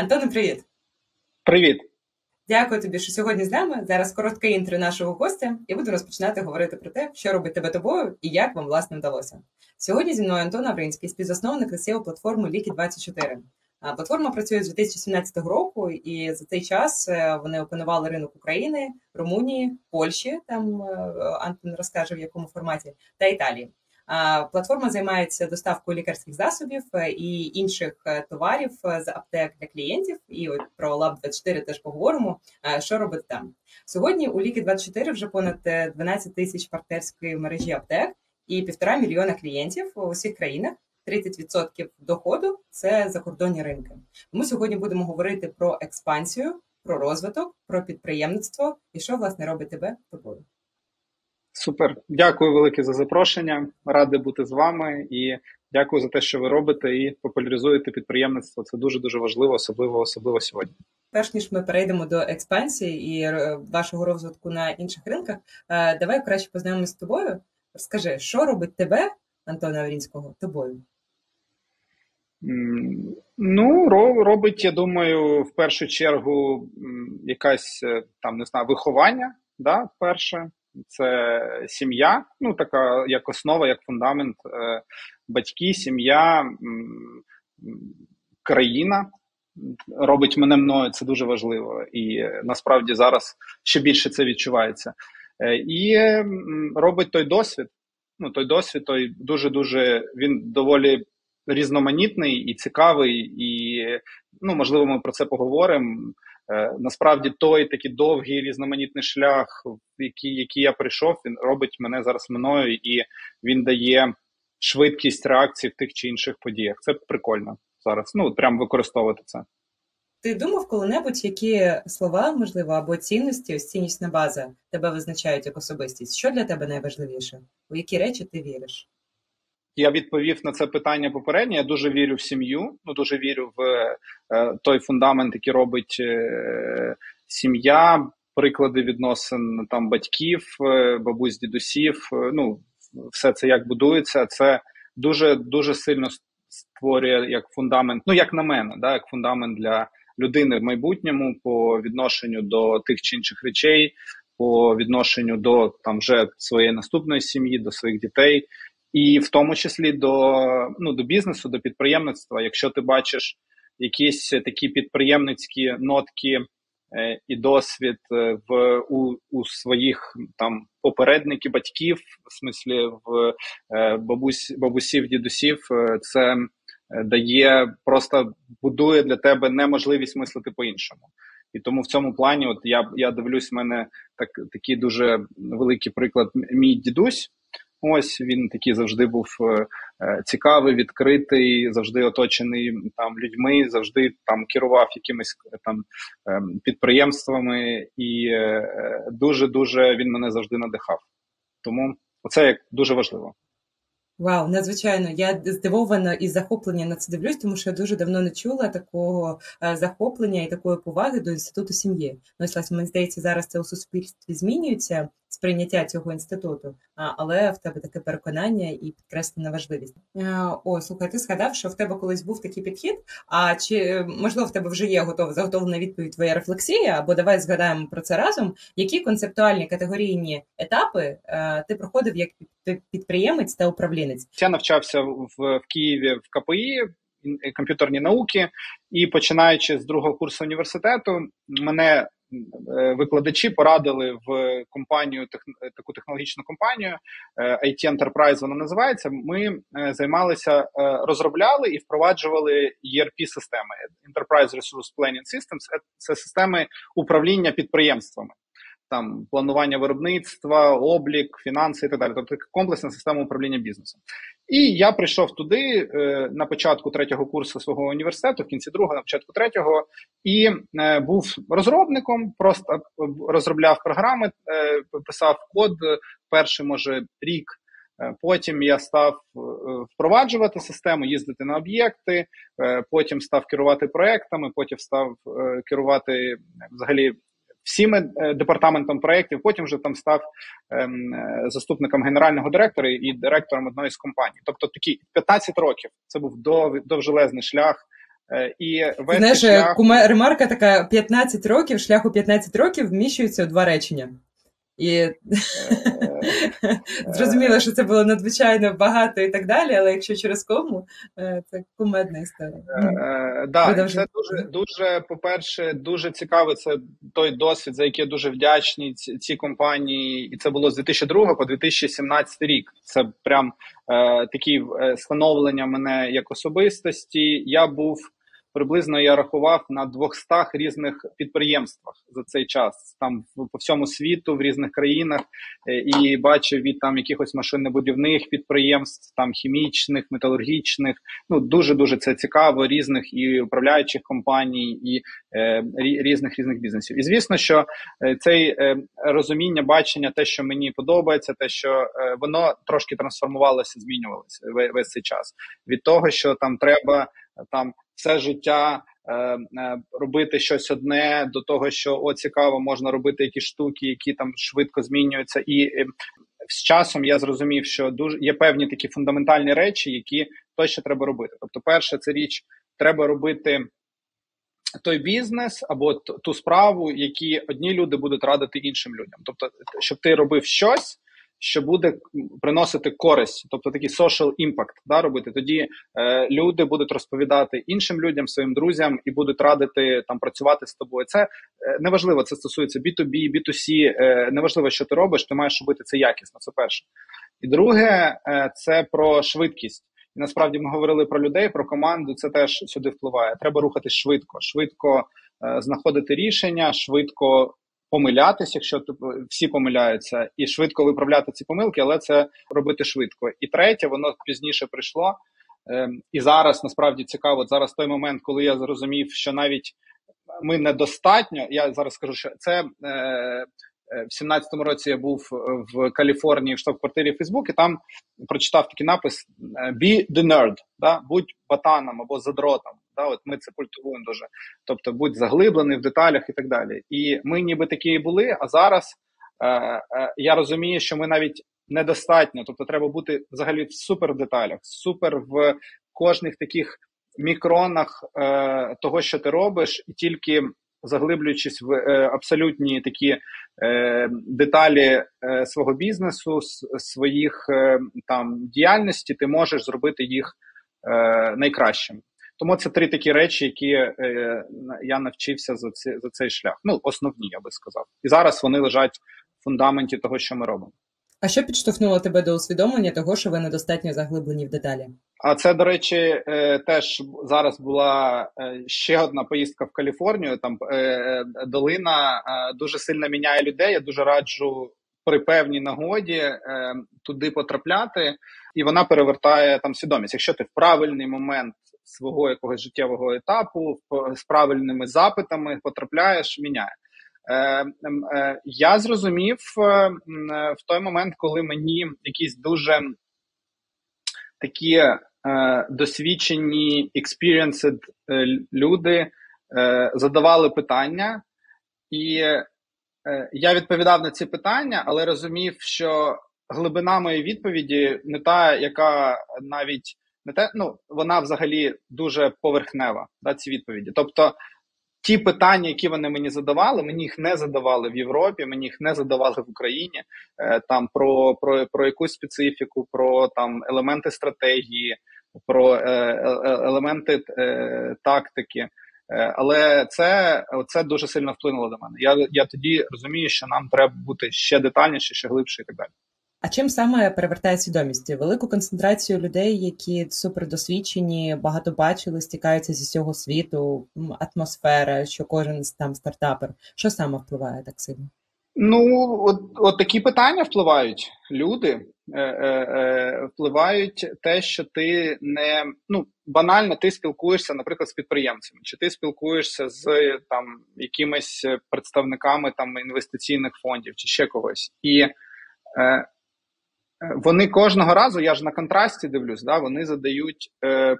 Антоне, привіт. Привіт. Дякую тобі, що сьогодні з нами. Зараз коротке інтро нашого гостя, і буду розпочинати говорити про те, що робить тебе тобою і як вам власне вдалося. Сьогодні зі мною Антон Авринський, співзасновник SEO платформи Ліки 24 Платформа працює з 2017 року, і за цей час е, вони опанували ринок України, Румунії, Польщі. Там е, Антон розкаже в якому форматі, та Італії. Платформа займається доставкою лікарських засобів е, і інших товарів з аптек для клієнтів. І от про Lab 24 теж поговоримо. Що робить там сьогодні? У ліки 24 вже понад 12 тисяч партнерської мережі аптек і півтора мільйона клієнтів у усіх країнах. 30% доходу це закордонні ринки. Ми сьогодні будемо говорити про експансію, про розвиток, про підприємництво і що власне робить тебе тобою. Супер, дякую велике за запрошення. Радий бути з вами і дякую за те, що ви робите і популяризуєте підприємництво. Це дуже дуже важливо, особливо особливо сьогодні. Перш ніж ми перейдемо до експансії і е, вашого розвитку на інших ринках, е, давай краще познайомимося з тобою. Розкажи, що робить тебе, Антона Аврінського, тобою? Ну, робить, я думаю, в першу чергу якась е, там не знаю, виховання. да, Перше, це сім'я, ну така як основа, як фундамент, е, батьки, сім'я, країна. Робить мене мною, це дуже важливо, і е, насправді зараз ще більше це відчувається. І робить той досвід. Ну, той досвід, той дуже дуже він доволі різноманітний і цікавий, і ну можливо, ми про це поговоримо. Е, насправді той такий довгий різноманітний шлях, який який я прийшов, він робить мене зараз мною, і він дає швидкість реакції в тих чи інших подіях. Це прикольно зараз. Ну прям використовувати це. Ти думав коли-небудь, які слова, можливо, або цінності, ось ціннісна база тебе визначають як особистість? Що для тебе найважливіше? У які речі ти віриш? Я відповів на це питання попередньо. Я дуже вірю в сім'ю. Ну дуже вірю в е, той фундамент, який робить е, сім'я, приклади відносин там батьків, е, бабусь, дідусів. Е, ну все це як будується. Це дуже дуже сильно створює як фундамент. Ну як на мене, да, як фундамент для людини в майбутньому по відношенню до тих чи інших речей. По відношенню до там вже своєї наступної сім'ї, до своїх дітей, і в тому числі до ну до бізнесу, до підприємництва. Якщо ти бачиш якісь такі підприємницькі нотки е, і досвід е, в у, у своїх там попередників, батьків, в смислі в е, бабусь, бабусів, дідусів, е, це е, дає просто будує для тебе неможливість мислити по-іншому. І тому в цьому плані, от я я дивлюсь, в мене так такий дуже великий приклад. Мій дідусь. Ось він такий завжди був е, е, цікавий, відкритий, завжди оточений там людьми, завжди там керував якимись е, там ем, підприємствами, і дуже дуже він мене завжди надихав. Тому це як дуже важливо. Вау, надзвичайно. Я здивована і захоплення на це дивлюсь, тому що я дуже давно не чула такого захоплення і такої поваги до інституту сім'ї. Ну, ось, мені здається, зараз це у суспільстві змінюється сприйняття цього інституту, але в тебе таке переконання і підкреслена важливість. Е, о, слухай, ти згадав, що в тебе колись був такий підхід. А чи можливо в тебе вже є готова заготовлена відповідь твоя рефлексія? Або давай згадаємо про це разом. Які концептуальні категорійні етапи е, ти проходив як підприємець та управлінець? Я навчався в, в Києві в КПІ. Комп'ютерні науки, і починаючи з другого курсу університету, мене Е, викладачі порадили в компанію таку технологічну компанію IT е, Enterprise вона називається. Ми е, займалися, розробляли і впроваджували erp системи Enterprise Resource Planning Systems. Це системи управління підприємствами там планування виробництва, облік, фінанси і так далі. Тобто комплексна система управління бізнесом. І я прийшов туди е, на початку третього курсу свого університету, в кінці другого, на початку третього, і е, був розробником, просто розробляв програми, е, писав код перший, може, рік. Потім я став впроваджувати систему, їздити на об'єкти, потім став керувати проектами, потім став керувати взагалі всім е, департаментом проєктів, потім вже там став ем, е, заступником генерального директора і директором одної з компаній. Тобто такі 15 років це був дов, довжелезний шлях І весь Знаєш, шлях... куме ремарка така: 15 років, шляху 15 років вміщується у два речення. І е, зрозуміло, що це було надзвичайно багато і так далі, але якщо через кому, е, це кумедна історія. Так, це дуже, дуже, по-перше, дуже цікаво. Це той досвід, за який я дуже вдячний цій компанії, і це було з 2002 по 2017 рік. Це прям е, такі становлення мене як особистості. Я був приблизно я рахував на 200 різних підприємствах за цей час, там по всьому світу, в різних країнах, е, і бачив від там якихось машинобудівних підприємств, там хімічних, металургічних. Ну дуже дуже це цікаво, різних і управляючих компаній, і е, різних різних бізнесів. І звісно, що е, цей е, розуміння, бачення, те, що мені подобається, те, що е, воно трошки трансформувалося, змінювалося весь цей час від того, що там треба там все життя е, е, робити щось одне до того, що о цікаво, можна робити якісь штуки, які там швидко змінюються, і е, з часом я зрозумів, що дуже є певні такі фундаментальні речі, які точно треба робити. Тобто, перше, це річ треба робити. Той бізнес або ту справу, які одні люди будуть радити іншим людям, тобто, щоб ти робив щось, що буде приносити користь, тобто такий social impact, да, робити. Тоді е, люди будуть розповідати іншим людям, своїм друзям і будуть радити там працювати з тобою. Це е, неважливо, це стосується B2B, B2C, е, неважливо, що ти робиш, ти маєш робити це якісно. Це перше. І друге, е, це про швидкість. І насправді ми говорили про людей, про команду. Це теж сюди впливає. Треба рухатись швидко, швидко е, знаходити рішення, швидко помилятися, якщо всі помиляються, і швидко виправляти ці помилки, але це робити швидко. І третє, воно пізніше прийшло. Ем, і зараз насправді цікаво. Зараз той момент, коли я зрозумів, що навіть ми недостатньо. Я зараз скажу, що це. Е, Е, в 17-му році я був в Каліфорнії в штаб-квартирі Facebook, і там прочитав такий напис е, «Be the nerd», да? будь батаном або задротом. Да? От Ми це культивуємо дуже. Тобто будь заглиблений в деталях і так далі. І ми ніби такі і були, а зараз е, е, я розумію, що ми навіть недостатньо. Тобто, треба бути взагалі супер в деталях, супер в кожних таких мікронах е, того, що ти робиш, і тільки заглиблюючись в е, абсолютні такі е, деталі е, свого бізнесу, своїх там діяльності, ти можеш зробити їх найкращим. Тому це три такі речі, які я навчився за цей, за цей шлях. Ну, основні, я би сказав. І зараз вони лежать в фундаменті того, що ми робимо. А що підштовхнуло тебе до усвідомлення того, що ви недостатньо заглиблені в деталі? А це, до речі, е, теж зараз була е, ще одна поїздка в Каліфорнію. Там е, долина дуже сильно міняє людей. Я дуже раджу при певній нагоді туди потрапляти, і вона перевертає там свідомість. Якщо ти в правильний момент свого якогось життєвого етапу з правильними запитами потрапляєш, міняє. Я зрозумів в той момент, коли мені якісь дуже такі Е, досвідчені experienced е, люди е, задавали питання, і я відповідав на ці питання, але розумів, що глибина моєї відповіді не та, яка навіть не те, ну вона взагалі дуже поверхнева. да, Ці відповіді. Тобто ті питання, які вони мені задавали, мені їх не задавали в Європі, мені їх не задавали в Україні. Е, там про про, про якусь специфіку, про там елементи стратегії, про е, е, елементи е, тактики. Е, але це це дуже сильно вплинуло до мене. Я я тоді розумію, що нам треба бути ще детальніше, ще глибше і так далі. А чим саме перевертає свідомість? Велику концентрацію людей, які супердосвідчені, багато бачили, стікаються зі всього світу, атмосфера, що кожен там стартапер. Що саме впливає так сильно? Ну, от от такі питання впливають. Люди е, е, е, впливають те, що ти не ну банально ти спілкуєшся, наприклад, з підприємцями, чи ти спілкуєшся з там якимись представниками там інвестиційних фондів, чи ще когось. І е, вони кожного разу, я ж на контрасті дивлюсь, да, вони задають е,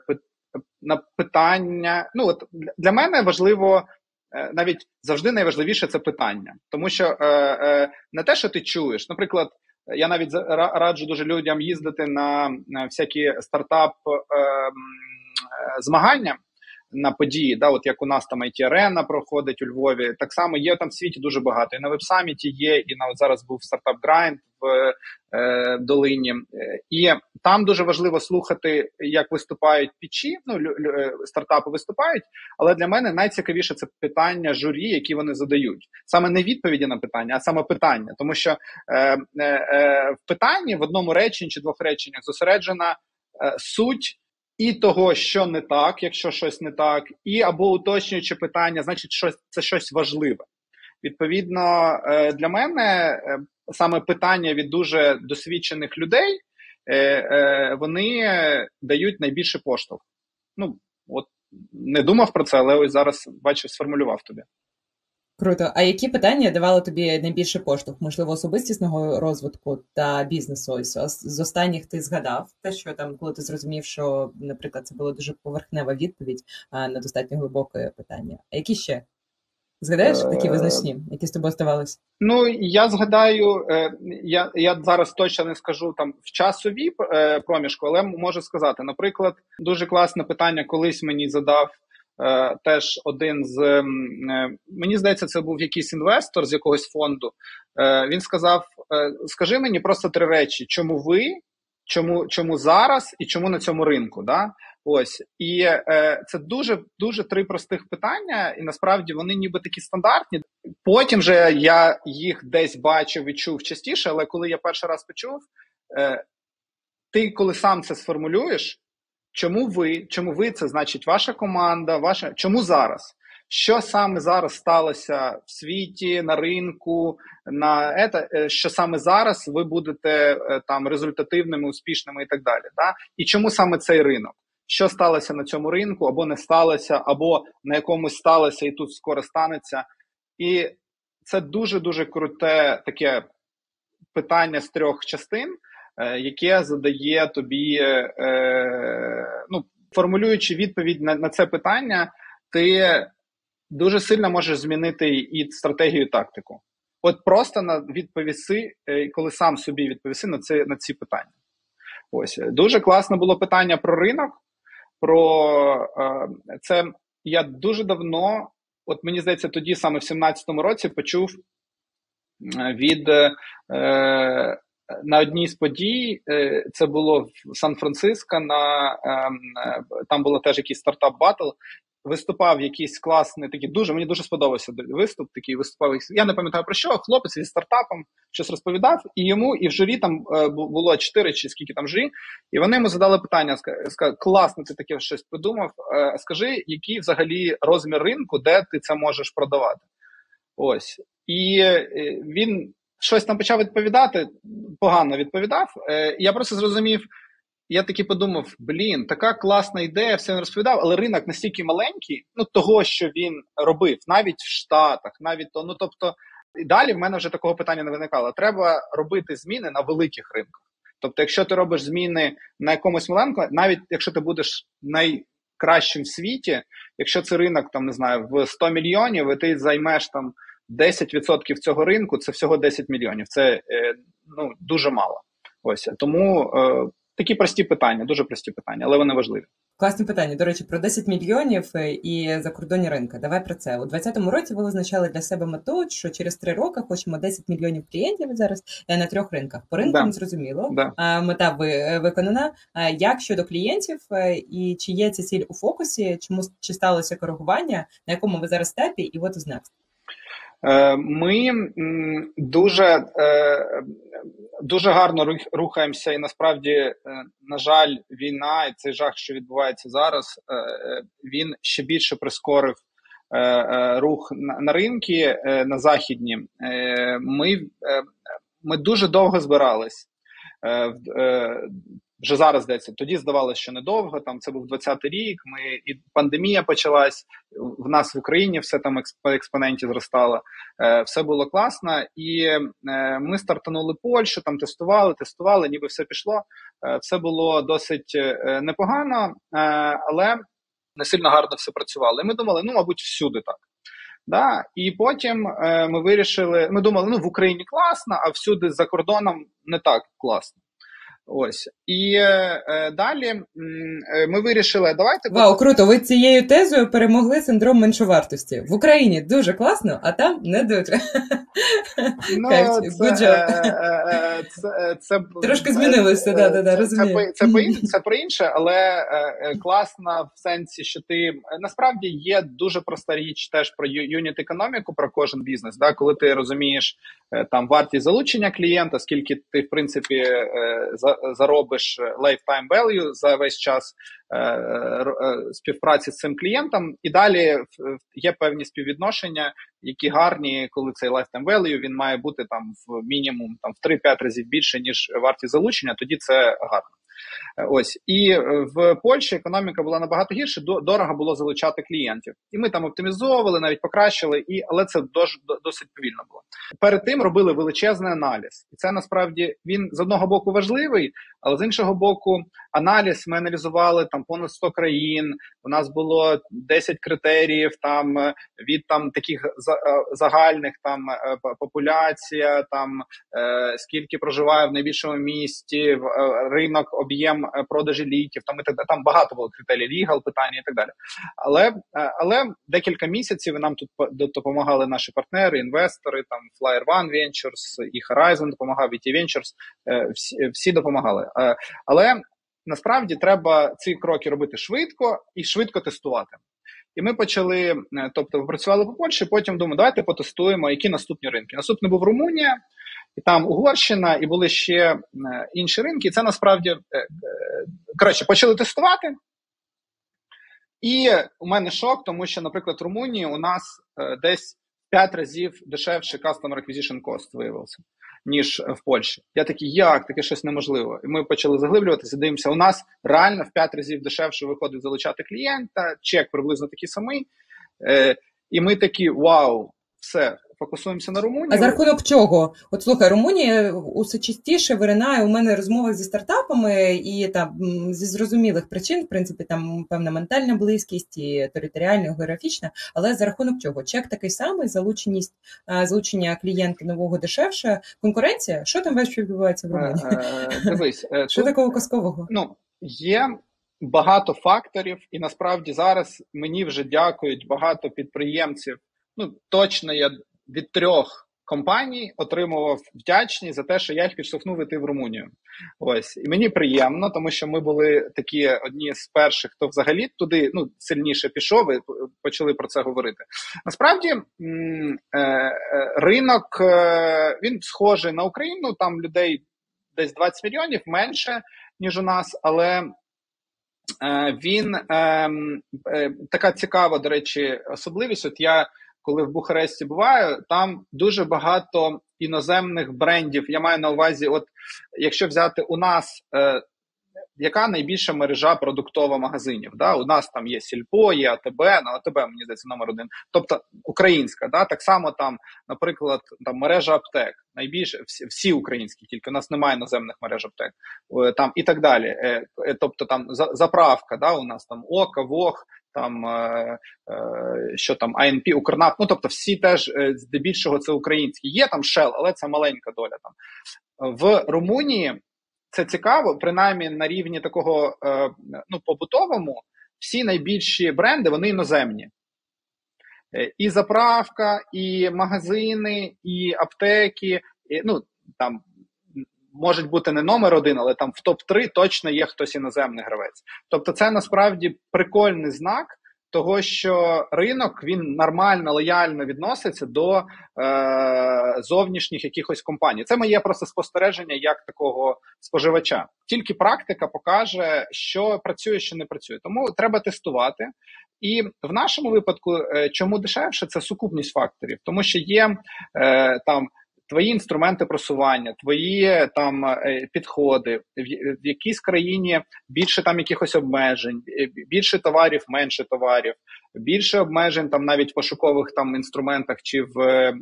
на питання. Ну, от для мене важливо. Е, навіть завжди найважливіше це питання, тому що е, е, не те, що ти чуєш. Наприклад, я навіть раджу дуже людям їздити на, на всякі стартап е, змагання. На події. Да, От як у нас там it арена проходить у Львові, так само є там в світі дуже багато. І на веб-саміті є, і на от зараз був стартап Grind в е, долині. І там дуже важливо слухати, як виступають пічі. Ну е, стартапи виступають. Але для мене найцікавіше це питання журі, які вони задають. Саме не відповіді на питання, а саме питання, тому що е, е, е, в питанні в одному реченні чи двох реченнях зосереджена е, суть і того, що не так, якщо щось не так, і або уточнюючи питання, значить, що це щось важливе. Відповідно, е, для мене е, саме питання від дуже досвідчених людей е, вони дають найбільше поштовх. Ну, от не думав про це, але ось зараз бачив, сформулював тобі. Круто. А які питання давали тобі найбільше поштовх? Можливо, особистісного розвитку та бізнесу? Ось з останніх ти згадав те, що там, коли ти зрозумів, що, наприклад, це була дуже поверхнева відповідь а на достатньо глибоке питання. А які ще? Згадаєш такі е, визначні, які з тобою ставалися? Ну я згадаю, е, я я зараз точно не скажу там в часові е, проміжку, але можу сказати, наприклад, дуже класне питання колись мені задав теж один з е, мені здається, це був якийсь інвестор з якогось фонду. Е, він сказав: Скажи мені просто три речі: чому ви, чому чому зараз і чому на цьому ринку? Да? Ось і е, це дуже дуже три простих питання, і насправді вони ніби такі стандартні. Потім же я їх десь бачив і чув частіше, але коли я перший раз почув, е, ти коли сам це сформулюєш, Чому ви? Чому ви це значить ваша команда? Ваша чому зараз? Що саме зараз сталося в світі, на ринку, на ета, що саме зараз ви будете е, там результативними, успішними і так далі? Да? І чому саме цей ринок? Що сталося на цьому ринку, або не сталося, або на якомусь сталося і тут скоро станеться? І це дуже дуже круте таке питання з трьох частин. Е, яке задає тобі, е, ну, формулюючи відповідь на, на це питання, ти дуже сильно можеш змінити і стратегію, і тактику. От просто на відповіси, е, коли сам собі відповіси на це на ці питання. Ось дуже класне було питання про ринок. Про це я дуже давно, от мені здається, тоді саме в 17-му році почув від на одній з подій е, це було в Сан-Франциско. На ем, е, там було теж якийсь стартап батл. Виступав якийсь класний такий, дуже мені дуже сподобався виступ. Такий виступав. Я не пам'ятаю про що. Хлопець зі стартапом щось розповідав, і йому і в журі там е, було чотири чи скільки там журі, і вони йому задали питання: сказали, класно, ти таке щось придумав. Скажи, який взагалі розмір ринку, де ти це можеш продавати? Ось і він щось там почав відповідати, погано відповідав. Е, Я просто зрозумів. Я таки подумав: блін, така класна ідея, все не розповідав, але ринок настільки маленький, ну того, що він робив, навіть в Штатах, навіть то. Ну тобто, і далі в мене вже такого питання не виникало. Треба робити зміни на великих ринках. Тобто, якщо ти робиш зміни на якомусь маленькому, навіть якщо ти будеш найкращим в світі, якщо це ринок там не знаю в 100 мільйонів, і ти займеш там 10% цього ринку це всього 10 мільйонів. Це е, ну дуже мало. Ось тому е, такі прості питання, дуже прості питання, але вони важливі. Класне питання. До речі, про 10 мільйонів е, і закордонні ринки. Давай про це. У 2020 році ви визначали для себе мету, що через три роки хочемо 10 мільйонів клієнтів зараз на трьох ринках. По ринкам да. зрозуміло. Да. Мета виконана. Як щодо клієнтів, і чи є ця ціль у фокусі? Чому чи сталося коригування? На якому ви зараз степі, і is next? Е, ми дуже е, дуже гарно рухаємося, і насправді, е, на жаль, війна і цей жах, що відбувається зараз, він ще більше прискорив рух на ринки на західні. Ми ми дуже довго збирались вже зараз здається, тоді здавалося, що недовго. Там це був 20-й рік. Ми і пандемія почалась в нас в Україні. Все там по експоненті зростало. Е, все було класно, і е, ми стартанули Польщу, там тестували, тестували, ніби все пішло. Е, все було досить непогано, але не сильно гарно все працювало. І Ми думали, ну мабуть, всюди так. Да? І потім ми вирішили. Ми думали, ну в Україні класно, а всюди за кордоном не так класно. Ось і е, далі е, ми вирішили, давайте Вау, круто. Ви цією тезою перемогли синдром меншовартості в Україні. Дуже класно, а там не дуже. Ну, це, е, е, е, це, це, Трошки змінилося, да, да, да, це, розумію. Це, це, це про інше, але е, е, класно в сенсі, що ти е, насправді є дуже проста річ теж про юніт економіку, про кожен бізнес. Да? Коли ти розумієш е, там вартість залучення клієнта, скільки ти в принципі е, за, заробиш lifetime value за весь час е, е, співпраці з цим клієнтом, і далі є певні співвідношення, які гарні, коли цей lifetime value він має бути там в мінімум там в 3-5 разів більше ніж вартість залучення. Тоді це гарно. Ось і е, в Польщі економіка була набагато гірше. Дорого було залучати клієнтів, і ми там оптимізовували, навіть покращили, і але це досить повільно було. Перед тим робили величезний аналіз, і це насправді він з одного боку важливий, але з іншого боку, аналіз ми аналізували там понад 100 країн. У нас було 10 критеріїв там е, від там таких е, загальних там популяція, там скільки проживає в найбільшому місті, ринок, об'єм е, продажі ліків. Там і так далі. Там багато було критерій, лігал питання і так далі. Але е, але декілька місяців нам тут допомагали наші партнери, інвестори, там Flyer One Ventures і Horizon допомагав, VT Ventures, е, всі, всі допомагали. Але насправді треба ці кроки робити швидко і швидко тестувати. І ми почали, тобто, працювали по Польщі, потім думаю, давайте потестуємо, які наступні ринки. Наступний був Румунія, і там Угорщина, і були ще е, інші ринки. Це насправді е, е, коротше, почали тестувати. І у мене шок, тому що, наприклад, в Румунії у нас десь 5 разів дешевше Customer Acquisition Cost виявився, ніж в Польщі. Я такий, як таке щось неможливо. І ми почали заглиблюватися. Дивимося, у нас реально в 5 разів дешевше виходить залучати клієнта, чек приблизно такий самий. І ми такі, вау, все, фокусуємося на Румунії. А за рахунок чого? От слухай, Румунія усе частіше виринає у мене розмови зі стартапами, і там зі зрозумілих причин, в принципі, там певна ментальна близькість, і територіальна, географічна. Але за рахунок чого? Чек такий самий, залученість е, залучення клієнтки нового дешевше, конкуренція. Що там весь відбувається в Е, Румунії? е, Дивись, е, Що такого казкового? ну, є багато факторів, і насправді зараз мені вже дякують багато підприємців. Ну, точно я від трьох компаній отримував вдячність за те, що я їх підштовхнув іти в Румунію. Ось і мені приємно, тому що ми були такі одні з перших, хто взагалі туди ну сильніше пішов і почали про це говорити. Насправді е, е, ринок е, він схожий на Україну. Там людей десь 20 мільйонів менше ніж у нас, але він е, е, така цікава, до речі, особливість. От я коли в Бухаресті буваю, там дуже багато іноземних брендів. Я маю на увазі, от якщо взяти у нас. Е, яка найбільша мережа продуктова магазинів? Да? У нас там є Сільпо, є АТБ, ну АТБ, мені здається, номер один. Тобто українська, да? так само там, наприклад, там мережа аптек, найбільше всі, всі українські, тільки у нас немає іноземних мереж аптек, е, там і так далі. Е, е, тобто там заправка, да? у нас там ОКА, ВОГ, там е, е, що там АНП, Укрнафт, ну тобто всі теж е, здебільшого це українські. Є там Shell, але це маленька доля там. В Румунії це цікаво, принаймні на рівні такого ну, побутовому, всі найбільші бренди вони іноземні. І заправка, і магазини, і аптеки. І, ну, там можуть бути не номер один, але там в топ-3 точно є хтось іноземний гравець. Тобто, це насправді прикольний знак. Того, що ринок він нормально, лояльно відноситься до е, зовнішніх якихось компаній. Це моє просто спостереження як такого споживача. Тільки практика покаже, що працює, що не працює. Тому треба тестувати. І в нашому випадку, е, чому дешевше, це сукупність факторів, тому що є е, там. Твої інструменти просування, твої там е, підходи, в, якійсь країні більше там якихось обмежень, е, більше товарів, менше товарів, більше обмежень там навіть в пошукових там інструментах чи в е,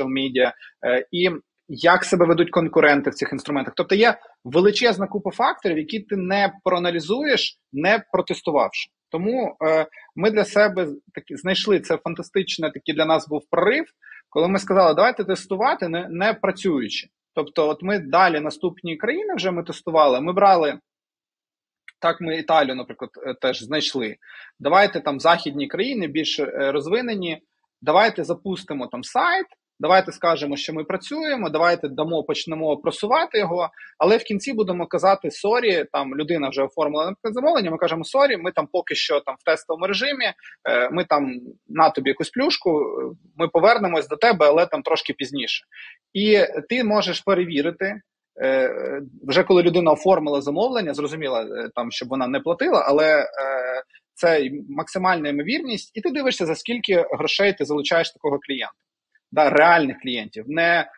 media, е, і як себе ведуть конкуренти в цих інструментах. Тобто є величезна купа факторів, які ти не проаналізуєш, не протестувавши. Тому е, ми для себе такі знайшли це фантастичне. Такий для нас був прорив, коли ми сказали, давайте тестувати, не, не працюючи. Тобто, от ми далі наступні країни вже ми тестували. Ми брали. Так, ми Італію, наприклад, е, теж знайшли. Давайте там західні країни більш е, розвинені. Давайте запустимо там сайт, Давайте скажемо, що ми працюємо. Давайте дамо, почнемо просувати його. Але в кінці будемо казати sorry. Там людина вже оформила замовлення. Ми кажемо sorry. Ми там поки що там в тестовому режимі. Е, ми там на тобі якусь плюшку. Ми повернемось до тебе, але там трошки пізніше. І ти можеш перевірити. Е, вже коли людина оформила замовлення, зрозуміла е, там, щоб вона не платила, але це максимальна ймовірність, і ти дивишся, за скільки грошей ти залучаєш такого клієнта да, реальних клієнтів, не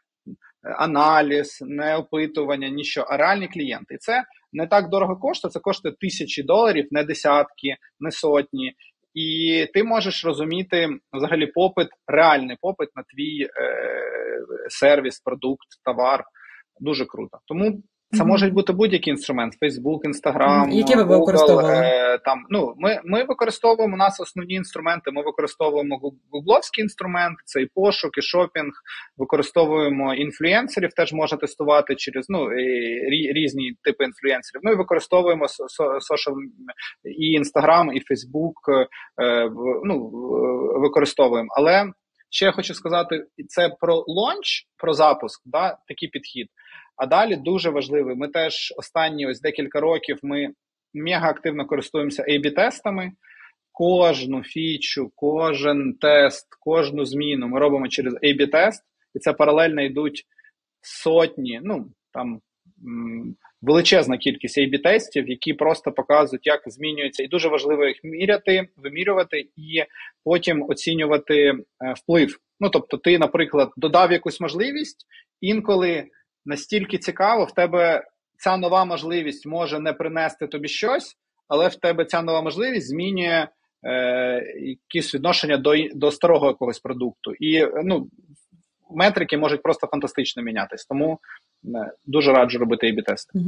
аналіз, не опитування, нічого, а реальні клієнти. І це не так дорого коштує, це коштує тисячі доларів, не десятки, не сотні. І ти можеш розуміти взагалі попит, реальний попит на твій е, сервіс, продукт, товар. Дуже круто. Тому це може бути будь-який інструмент: Facebook, Instagram, Які ви використовували? Е, там ну ми ми використовуємо у нас основні інструменти. Ми використовуємо гугловські інструменти, це і пошук, і шопінг. Використовуємо інфлюенсерів, теж можна тестувати через ну і, різні типи інфлюенсерів. Ну і використовуємо сошал і Instagram, і Facebook, е, ну використовуємо. Але ще я хочу сказати, це про лонч, про запуск, да, такий підхід. А далі дуже важливий. Ми теж останні ось декілька років ми мега активно користуємося A-B-тестами. Кожну фічу, кожен тест, кожну зміну ми робимо через A-B-тест, і це паралельно йдуть сотні, ну там величезна кількість A-B-тестів, які просто показують, як змінюється, і дуже важливо їх міряти, вимірювати і потім оцінювати е, вплив. Ну тобто, ти, наприклад, додав якусь можливість інколи настільки цікаво, в тебе ця нова можливість може не принести тобі щось, але в тебе ця нова можливість змінює е, якісь відношення до до старого якогось продукту. І ну, метрики можуть просто фантастично мінятись. Тому е, дуже раджу робити і тести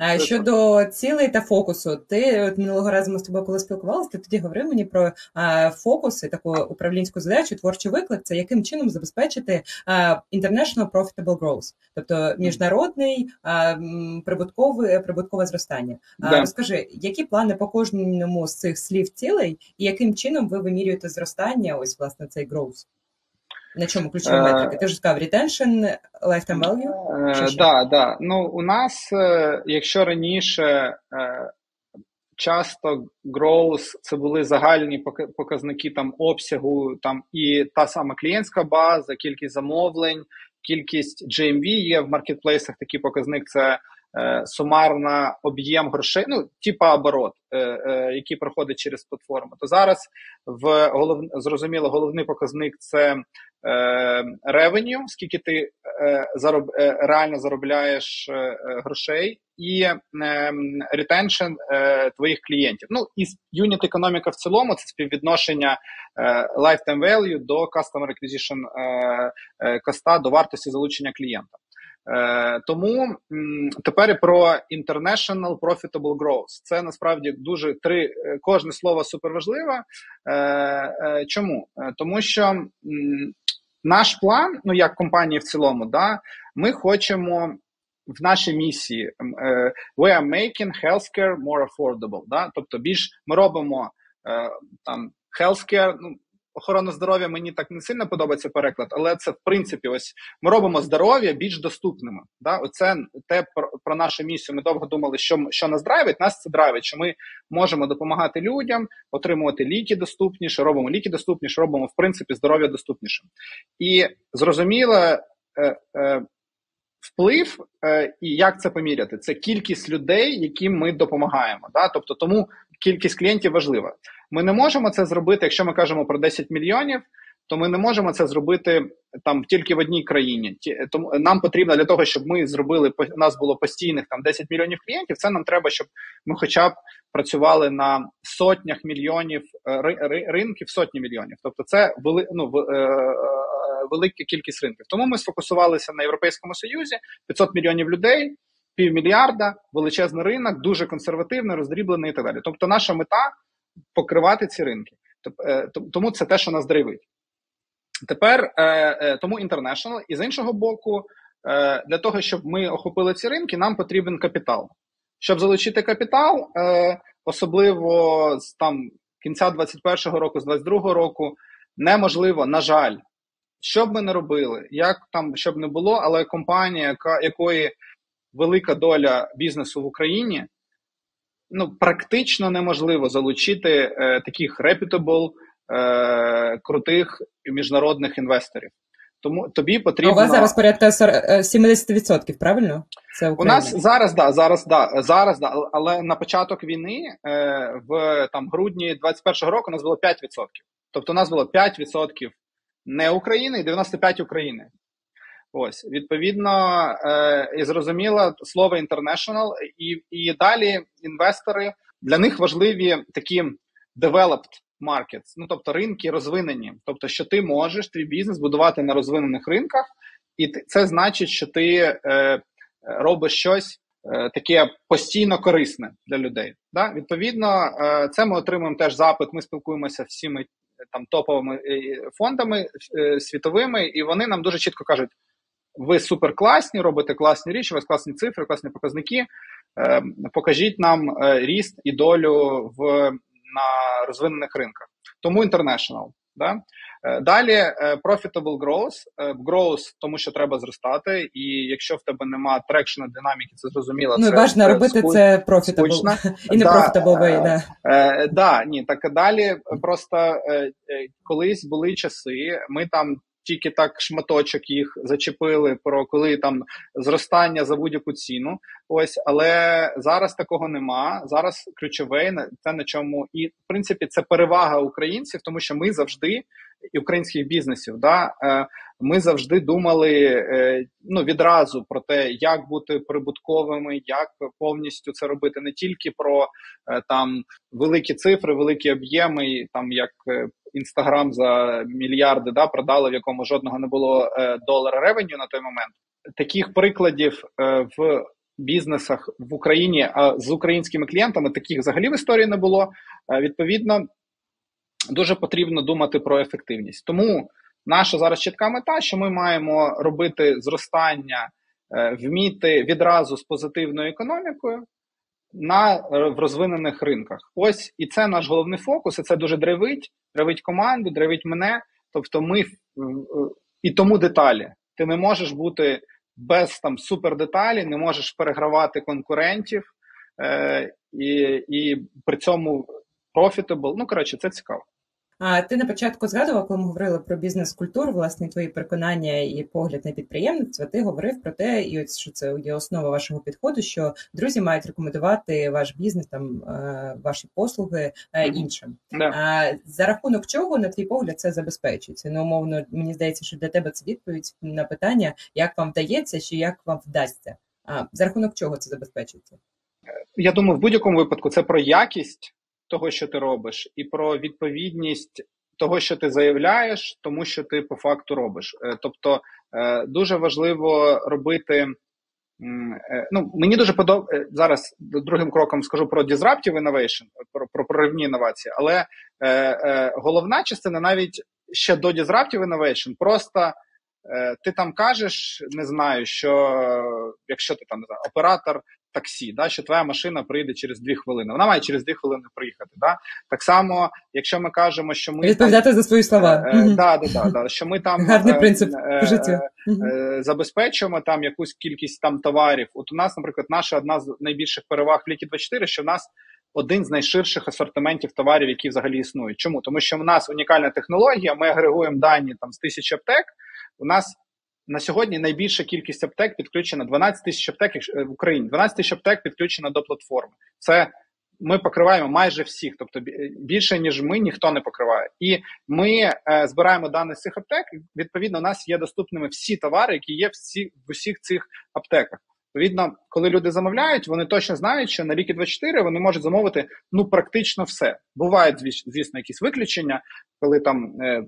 а щодо цілей та фокусу, ти от минулого разу ми з тобою коли спілкувалися, ти тоді говорив мені про а, фокуси, таку управлінську задачу, творчий виклик, це яким чином забезпечити а, international profitable growth, тобто міжнародний а, прибуткове прибуткове зростання. А, Розкажи, які плани по кожному з цих слів цілей, і яким чином ви вимірюєте зростання? Ось власне цей growth? На чому ключові е, метрики? Ти ж сказав retention, lifetime value? Так, да, да. Ну, у нас, е, якщо раніше е, часто growth це були загальні показники там обсягу, там і та сама клієнтська база, кількість замовлень, кількість GMV є в маркетплейсах. Такий показник це е, сумарна об'єм грошей, ну типа оборот, е, е, який проходить через платформу. То зараз в голов... зрозуміло, головний показник це ревеню, скільки ти е, зароб, е, реально заробляєш е, грошей, і ретеншн твоїх клієнтів. Ну і юніт економіка в цілому це співвідношення lifetime value до customer acquisition коста, до вартості залучення клієнта. Тому тепер про international profitable growth. Це насправді дуже три кожне слово суперважливе. Чому? Тому що наш план, ну як компанії в цілому, да, ми хочемо в нашій місії е, we are making healthcare more affordable. Да? Тобто, більш ми робимо е, там healthcare, ну охорона здоров'я мені так не сильно подобається переклад, але це в принципі ось ми робимо здоров'я більш доступними. Да? Оце те про, про нашу місію. Ми довго думали, що що нас драйвить. Нас це драйвить, що ми можемо допомагати людям, отримувати ліки доступніше, робимо ліки доступніше, робимо в принципі здоров'я доступнішим. І зрозуміло. Е, е, Вплив е, і як це поміряти? Це кількість людей, яким ми допомагаємо. Да? Тобто, тому кількість клієнтів важлива. Ми не можемо це зробити, якщо ми кажемо про 10 мільйонів, то ми не можемо це зробити там тільки в одній країні. Тому нам потрібно для того, щоб ми зробили у нас було постійних там 10 мільйонів клієнтів. Це нам треба, щоб ми, хоча б працювали на сотнях мільйонів е, ринків, сотні мільйонів. Тобто, це вели, ну, е, велика кількість ринків. Тому ми сфокусувалися на європейському союзі 500 мільйонів людей. Півмільярда, величезний ринок, дуже консервативний, роздріблений і так далі. Тобто, наша мета покривати ці ринки. Е, тому це те, що нас драйвить. Тепер е, е, тому International, і з іншого боку, для того, щоб ми охопили ці ринки, нам потрібен капітал. Щоб залучити капітал, особливо з там кінця 21-го року, з 22-го року, неможливо, на жаль, що б ми не робили, як там щоб не було, але компанія, яка якої велика доля бізнесу в Україні, ну практично неможливо залучити е, таких reputable, е, крутих міжнародних інвесторів. Тому тобі потрібно. А у вас зараз порядка 70%, е, правильно? Це Україна. У нас зараз да, зараз да, зараз да, але на початок війни е, в там грудні 21-го року у нас було 5%. Тобто у нас було 5% не України і 95% України. Ось відповідно е, і зрозуміло слово international, і і далі інвестори для них важливі такі developed markets, ну тобто ринки розвинені. Тобто, що ти можеш твій бізнес будувати на розвинених ринках, і це значить, що ти е, робиш щось е, таке постійно корисне для людей. Да? Відповідно, е, це ми отримуємо теж запит. Ми спілкуємося всіми там топовими е, фондами е, світовими, і вони нам дуже чітко кажуть ви супер класні, робите класні речі, у вас класні цифри, класні показники. Е, покажіть нам ріст і долю в на розвинених ринках. Тому інтернешнл. Да? Е, далі profitable growth. Growth, тому що треба зростати, і якщо в тебе нема трекшена динаміки, це зрозуміло. Ну, це важно робити скуч... це profitable. і не да, profitable way, да. Е, да, ні, так далі. Просто е, колись були часи, ми там тільки так шматочок їх зачепили про коли там зростання за будь-яку ціну. Ось, але зараз такого нема. Зараз ключове це на чому, і в принципі це перевага українців, тому що ми завжди і українських бізнесів. Да, е, Ми завжди думали е, ну, відразу про те, як бути прибутковими, як повністю це робити, не тільки про е, там великі цифри, великі об'єми, там як інстаграм за мільярди да, продали, в якому жодного не було долара ревеню на той момент. Таких прикладів в бізнесах в Україні а з українськими клієнтами таких взагалі в історії не було. Відповідно, дуже потрібно думати про ефективність. Тому наша зараз чітка мета, що ми маємо робити зростання, е, вміти відразу з позитивною економікою на е, в розвинених ринках. Ось і це наш головний фокус. і Це дуже древить, древить команду, древить мене. Тобто, ми і тому деталі. Ти не можеш бути без там супер деталі, не можеш перегравати конкурентів, е, і, і при цьому profitable. Ну коротше, це цікаво. А ти на початку згадував, коли ми говорили про бізнес-культуру, власне, твої переконання і погляд на підприємництво. Ти говорив про те, і ось що це є основа вашого підходу, що друзі мають рекомендувати ваш бізнес, там е, ваші послуги е, іншим. Yeah. А за рахунок чого на твій погляд це забезпечується? Ну, умовно, мені здається, що для тебе це відповідь на питання, як вам вдається, чи як вам вдасться. А за рахунок чого це забезпечується? Я думаю, в будь-якому випадку це про якість того, що ти робиш, і про відповідність того, що ти заявляєш, тому що ти по факту робиш. Е, тобто е, дуже важливо робити. Е, ну, Мені дуже подобається зараз другим кроком скажу про disruptive innovation, про про проривні інновації, але е, е, головна частина навіть ще до disruptive innovation, просто е, ти там кажеш, не знаю, що якщо ти там не знаю, оператор таксі, да, що твоя машина прийде через дві хвилини. Вона має через дві хвилини приїхати. Да? Так само, якщо ми кажемо, що ми відповідати там, за свої слова, е, е, да, да, да, да, що ми там гарний е, принцип. Е, е, забезпечуємо там якусь кількість там товарів. От у нас, наприклад, наша одна з найбільших переваг в лікі 24 що в нас. Один з найширших асортиментів товарів, які взагалі існують. Чому? Тому що в нас унікальна технологія, ми агрегуємо дані там з тисячі аптек. У нас на сьогодні найбільша кількість аптек підключена 12 тисяч аптек е, в Україні. 12 тисяч аптек підключена до платформи. Це ми покриваємо майже всіх, тобто більше ніж ми ніхто не покриває. І ми е, збираємо дані з цих аптек. Відповідно, у нас є доступними всі товари, які є всі в усіх цих аптеках. Відповідно, коли люди замовляють, вони точно знають, що на ліки 24 вони можуть замовити ну практично все. Бувають звісно, якісь виключення, коли там е,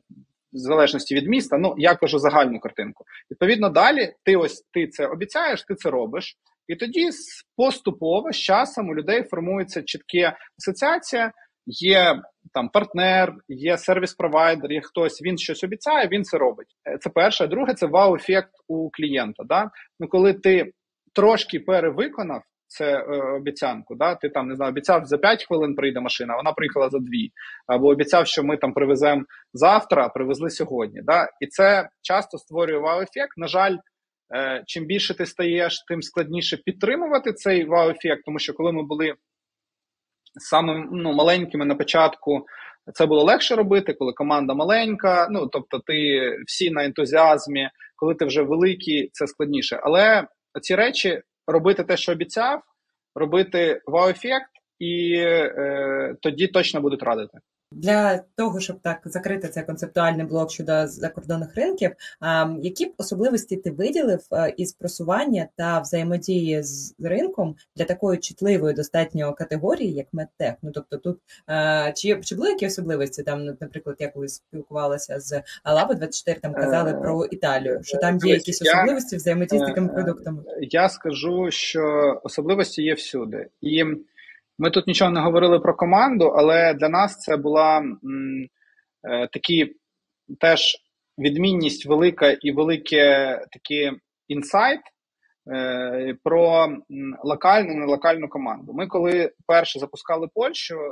в залежності від міста. Ну я кажу загальну картинку. Відповідно, далі ти ось ти це обіцяєш, ти це робиш, і тоді поступово з часом у людей формується чітка асоціація. Є там партнер, є сервіс-провайдер, є хтось, він щось обіцяє, він це робить. Е, це перше. Друге, це вау-ефект у клієнта. Да? Ну, Коли ти трошки перевиконав це е, обіцянку, да? ти там не знаю, обіцяв за 5 хвилин прийде машина, вона приїхала за 2. Або обіцяв, що ми там привеземо завтра, а привезли сьогодні. Да? І це часто створює вау-ефект. На жаль, е, чим більше ти стаєш, тим складніше підтримувати цей вау-ефект, тому що коли ми були самими ну, маленькими на початку. Це було легше робити, коли команда маленька. Ну тобто, ти всі на ентузіазмі, коли ти вже великий, це складніше. Але ці речі робити те, що обіцяв, робити вау-ефект, і е, тоді точно будуть радити. Для того щоб так закрити цей концептуальний блок щодо закордонних ринків, які б особливості ти виділив із просування та взаємодії з ринком для такої чутливої достатньо категорії, як медтех? Ну тобто, тут чи чи були які особливості там, наприклад, я коли спілкувалася з Алаба 24 там казали е, про Італію, що там є якісь особливості взаємодії з такими е, продуктами? Я скажу, що особливості є всюди і. Ми тут нічого не говорили про команду, але для нас це була м, е, такі теж відмінність велика і велике такий інсайт е, про локальну не локальну команду. Ми, коли перше запускали Польщу, е,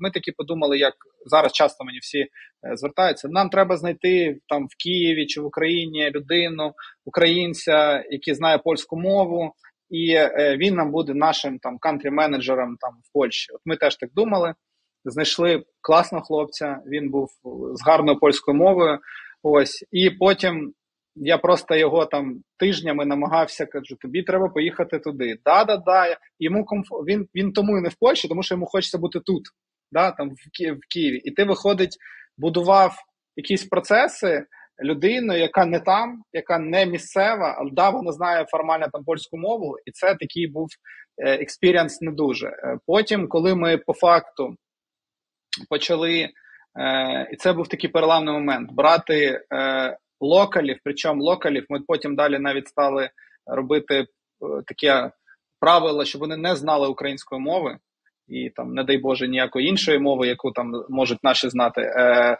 ми такі подумали, як зараз часто мені всі е, звертаються. Нам треба знайти там в Києві чи в Україні людину, українця, який знає польську мову і е, він нам буде нашим там кантрі-менеджером там в Польщі. От ми теж так думали. Знайшли класного хлопця, він був з гарною польською мовою. Ось, і потім я просто його там тижнями намагався, кажу, тобі треба поїхати туди. Да-да-да. Йому комфорт. Він він тому і не в Польщі, тому що йому хочеться бути тут, да, там в, Ки... в Києві. І ти, виходить, будував якісь процеси людину, яка не там, яка не місцева, да, вона знає формально там польську мову, і це такий був experience не дуже. Е, потім, коли ми по факту почали, е, і це був такий переламний момент, брати е, локалів, причому локалів, ми потім далі навіть стали робити таке правило, щоб вони не знали української мови і там, не дай Боже, ніякої іншої мови, яку там можуть наші знати, е,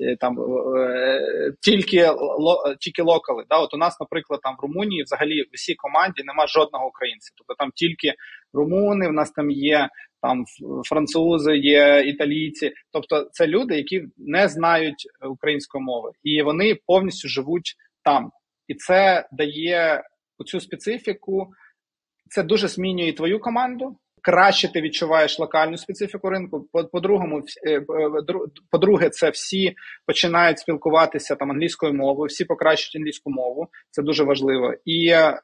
е, там е, тільки ло, тільки локали. Да? От у нас, наприклад, там в Румунії взагалі в усій команді нема жодного українця. Тобто там тільки румуни, в нас там є там французи, є італійці. Тобто, це люди, які не знають української мови, і вони повністю живуть там. І це дає цю специфіку. Це дуже змінює твою команду краще ти відчуваєш локальну специфіку ринку. По-другому, е, по-друге, це всі починають спілкуватися там англійською мовою, всі покращують англійську мову. Це дуже важливо. І е,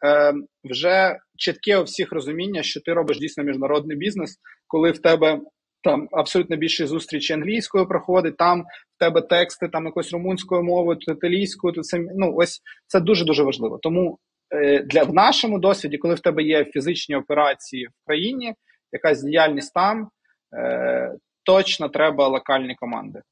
вже чітке у всіх розуміння, що ти робиш дійсно міжнародний бізнес, коли в тебе. Там абсолютно більше зустрічі англійською проходить, там в тебе тексти там якоюсь румунською мовою, то італійською, то це ну ось це дуже дуже важливо. Тому е, для в нашому досвіді, коли в тебе є фізичні операції в країні, якась діяльність там, е, точно треба локальні команди.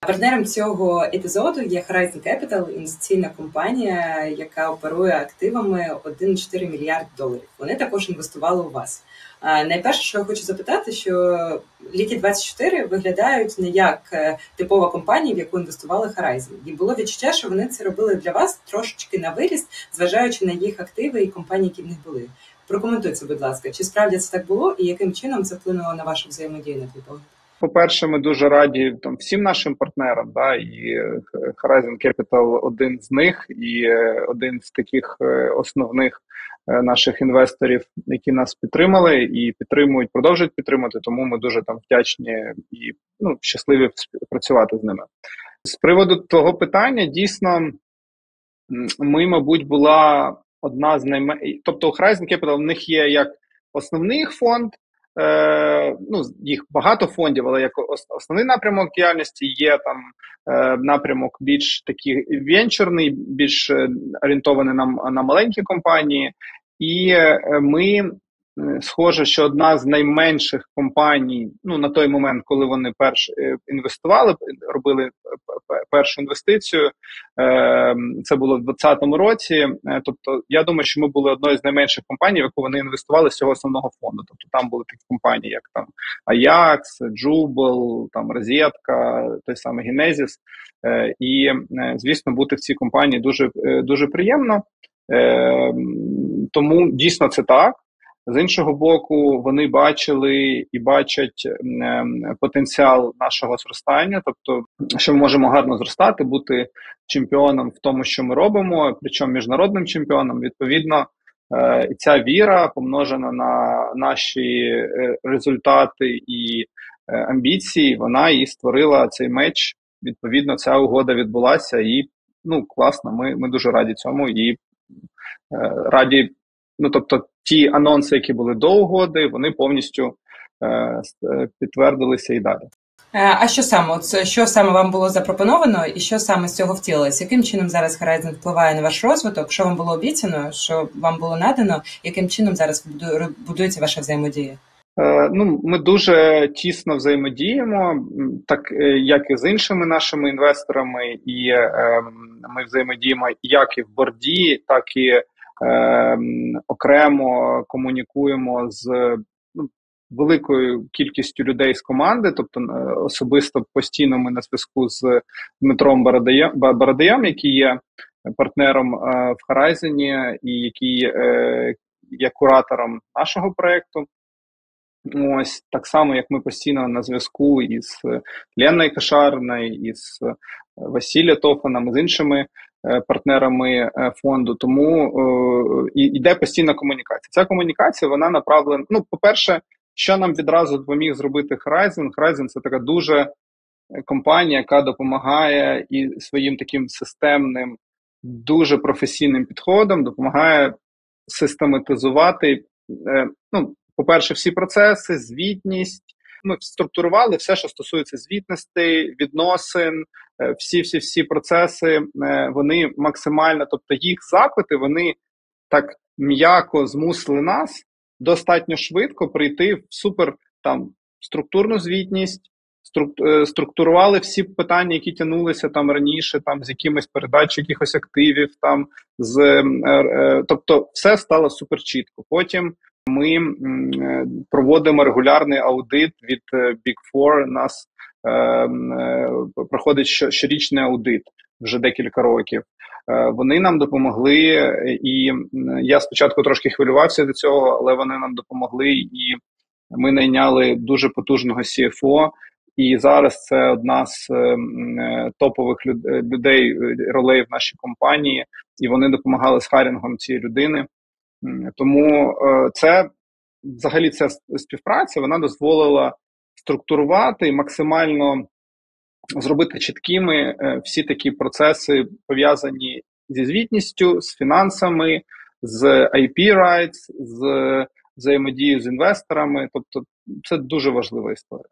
Партнером цього епізоду є Horizon Capital, інвестиційна компанія, яка оперує активами 1,4 мільярд доларів. Вони також інвестували у вас. Найперше, що я хочу запитати, що ліки 24 виглядають не як е, типова компанія, в яку інвестували Horizon. І було відчуття, що вони це робили для вас трошечки на виріст, зважаючи на їх активи і компанії, які в них були. Прокоментуйте, будь ласка, чи справді це так було, і яким чином це вплинуло на вашу взаємодію на твій погляд? По-перше, ми дуже раді там всім нашим партнерам. Да, І е, Horizon Capital один з них, і е, один з таких е, основних наших інвесторів, які нас підтримали і підтримують, продовжують підтримувати. Тому ми дуже там вдячні і ну, щасливі працювати з ними. З приводу того питання, дійсно, ми, мабуть, була одна з найме... Тобто, у Horizon Capital в них є як основний фонд, е, ну, їх багато фондів, але як основний напрямок діяльності є там е, напрямок більш такий венчурний, більш е, орієнтований на, на маленькі компанії. І е, ми схоже, що одна з найменших компаній, ну на той момент, коли вони перш інвестували, робили першу інвестицію. Це було в 2020 році. Тобто, я думаю, що ми були одною з найменших компаній, в яку вони інвестували з цього основного фонду. Тобто там були такі компанії, як там Ajax, Jubel, там Розетка, той самий Genesis. І звісно, бути в цій компанії дуже дуже приємно. Тому дійсно це так. З іншого боку, вони бачили і бачать потенціал нашого зростання, тобто, що ми можемо гарно зростати, бути чемпіоном в тому, що ми робимо, причому міжнародним чемпіоном. Відповідно, е, ця віра помножена на наші е, результати і е, амбіції, вона і створила цей меч. Відповідно, ця угода відбулася, і ну класно. Ми, Ми дуже раді цьому і раді. Ну, тобто, ті анонси, які були до угоди, вони повністю е, підтвердилися і далі. Е, а що саме? От що саме вам було запропоновано, і що саме з цього втілилось? Яким чином зараз Horizon впливає на ваш розвиток? Що вам було обіцяно? Що вам було надано? Яким чином зараз будується ваша взаємодія? Е, ну, ми дуже тісно взаємодіємо, так е, як і з іншими нашими інвесторами, і е, ми взаємодіємо як і в борді, так і е, окремо комунікуємо з ну, великою кількістю людей з команди, тобто е, особисто постійно ми на зв'язку з Дмитром Бородаєм, який є партнером е, в Харайзені і який е, є куратором нашого проєкту. Ось так само, як ми постійно на зв'язку із Леною Кашарною, із Василія Тофаном, з іншими партнерами е, фонду, тому е, і йде постійна комунікація. Ця комунікація вона направлена. Ну, по-перше, що нам відразу допоміг зробити Horizon? Horizon – це така дуже компанія, яка допомагає і своїм таким системним, дуже професійним підходом допомагає систематизувати. Ну, по-перше, всі процеси, звітність. Ми структурували все, що стосується звітностей, відносин, всі всі всі процеси е, вони максимально, тобто їх запити, вони так м'яко змусили нас достатньо швидко прийти в супер там структурну звітність. Е, структурували всі питання, які тянулися там раніше, там з якимись передач, якихось активів, там з е, тобто, все стало супер чітко. Потім ми проводимо регулярний аудит від Big Four. Нас е, проходить щорічний аудит вже декілька років. Е, вони нам допомогли, і я спочатку трошки хвилювався до цього, але вони нам допомогли, і ми найняли дуже потужного CFO, і зараз це одна з е, топових людей ролей в нашій компанії, і вони допомагали з харінгом цієї людини. Тому це взагалі ця співпраця вона дозволила структурувати і максимально зробити чіткими е, всі такі процеси пов'язані зі звітністю, з фінансами, з IP rights, з взаємодією з інвесторами. Тобто, це дуже важлива історія.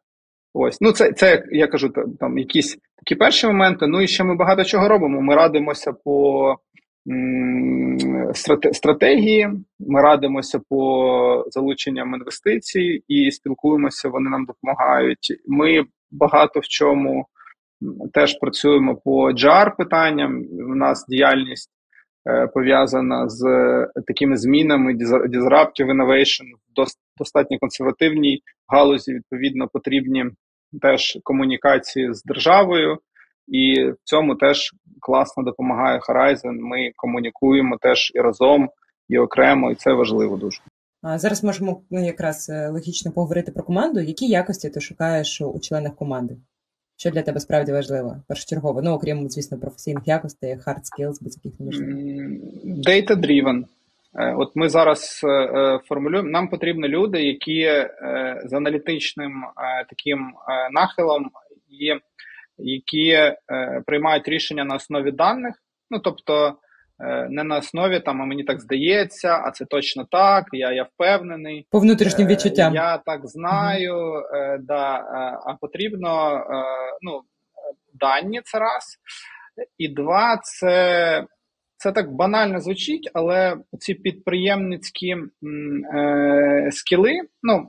Ось, ну це це я кажу, там якісь такі перші моменти. Ну і ще ми багато чого робимо. Ми радимося по стратегії. Ми радимося по залученням інвестицій і спілкуємося. Вони нам допомагають. Ми багато в чому теж працюємо по GR питанням. У нас діяльність е, пов'язана з такими змінами disruptive innovation в достатньо консервативній галузі. Відповідно, потрібні теж комунікації з державою. І в цьому теж класно допомагає Horizon. Ми комунікуємо теж і разом, і окремо, і це важливо дуже. А зараз можемо ну, якраз е, логічно поговорити про команду. Які якості ти шукаєш у членах команди? Що для тебе справді важливо? Першочергово, ну окрім, звісно, професійних якостей, hard skills, без яких не можливо. Data-driven. Е, от ми зараз е, формулюємо. Нам потрібні люди, які з аналітичним таким нахилом є які е, приймають рішення на основі даних. Ну тобто е, не на основі там, а мені так здається, а це точно так. Я я впевнений. По внутрішнім е, відчуттям. Я так знаю, uh да, а потрібно ну, дані це раз. І два, це це так банально звучить, але ці підприємницькі е, скіли, ну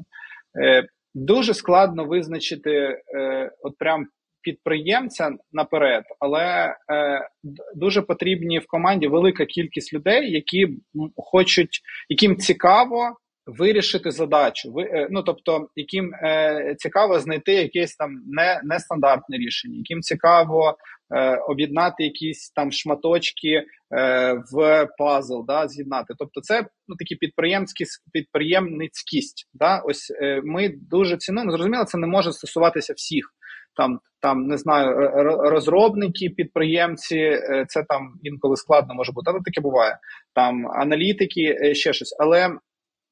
е, дуже складно визначити е, от прям підприємця наперед, але е, дуже потрібні в команді велика кількість людей, які хочуть, яким цікаво вирішити задачу. Ви, е, ну тобто, яким е, цікаво знайти якесь там не, нестандартне рішення, яким цікаво е, об'єднати якісь там шматочки е, в пазл, да, з'єднати. Тобто, це ну такі підприємські підприємницькість. Да? Ось е, ми дуже цінуємо. Зрозуміло, це не може стосуватися всіх. Там там не знаю, розробники, підприємці, е, це там інколи складно може бути, але таке буває. Там аналітики, е, ще щось. Але в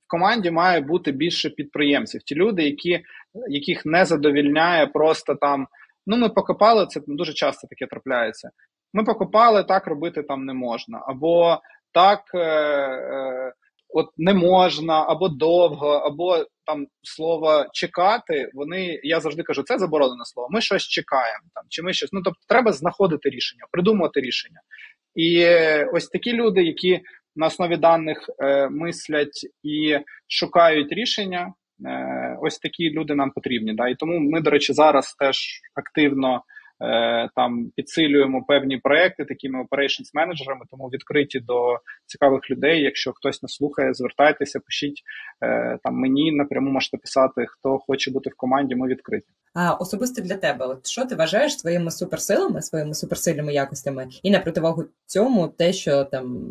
команді має бути більше підприємців. Ті люди, які, яких не задовільняє просто там. Ну, ми покопали, це дуже часто таке трапляється. Ми покопали, так робити там не можна. Або так е, е, от не можна, або довго, або там слово чекати. Вони я завжди кажу, це заборонене слово. Ми щось чекаємо там, чи ми щось. Ну тобто, треба знаходити рішення, придумувати рішення. І ось такі люди, які на основі даних е, мислять і шукають рішення. Е, ось такі люди нам потрібні. Да? І тому ми, до речі, зараз теж активно там підсилюємо певні проекти такими operations менеджерами, тому відкриті до цікавих людей. Якщо хтось нас слухає, звертайтеся, пишіть е, там мені напряму можете писати, хто хоче бути в команді. Ми відкриті. А особисто для тебе, от що ти вважаєш своїми суперсилами, своїми суперсильними якостями, і на противагу цьому, те, що там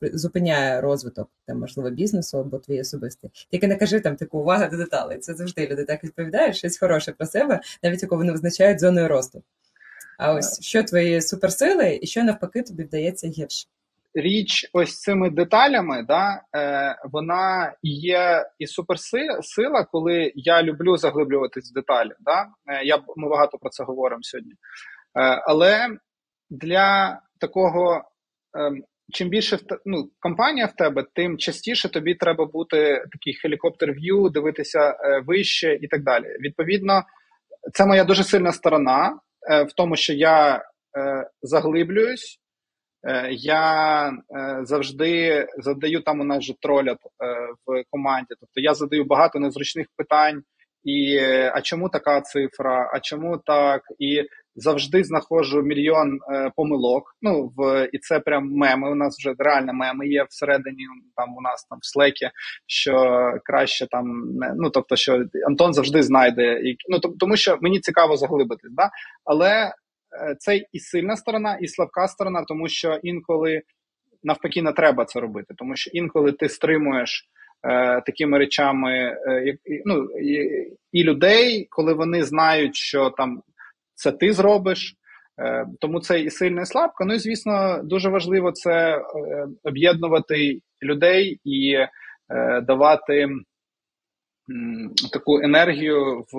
зупиняє розвиток там, можливо, бізнесу або твій особистий. Тільки не кажи там таку увагу до деталей. Це завжди люди так відповідають, щось хороше про себе, навіть яку вони визначають зоною росту. А ось що твої суперсили, і що навпаки тобі вдається гірше? Річ ось цими деталями, да, е, вона є і суперсила, коли я люблю заглиблюватись в деталі. Да? Е, я, Ми багато про це говоримо сьогодні. Е, але для такого ем, чим більше ну, компанія в тебе, тим частіше тобі треба бути такий хелікоптер-в'ю, дивитися е, вище і так далі. Відповідно, це моя дуже сильна сторона е, в тому, що я е, заглиблююсь. Е, я е, завжди задаю там у нас же тролять е, в команді. Тобто я задаю багато незручних питань, і а чому така цифра, а чому так? І завжди знаходжу мільйон помилок. Ну в і це прям меми. У нас вже реально меми є всередині. Там у нас там в слекі, що краще там ну, тобто, що Антон завжди знайде ну тому, що мені цікаво заглибитись, да але це і сильна сторона, і слабка сторона, тому що інколи навпаки не треба це робити, тому що інколи ти стримуєш. Е, такими речами е, ну, і, людей, коли вони знають, що там це ти зробиш. Е, тому це і сильно, і слабко. Ну і звісно, дуже важливо це е, об'єднувати людей і е, давати таку енергію в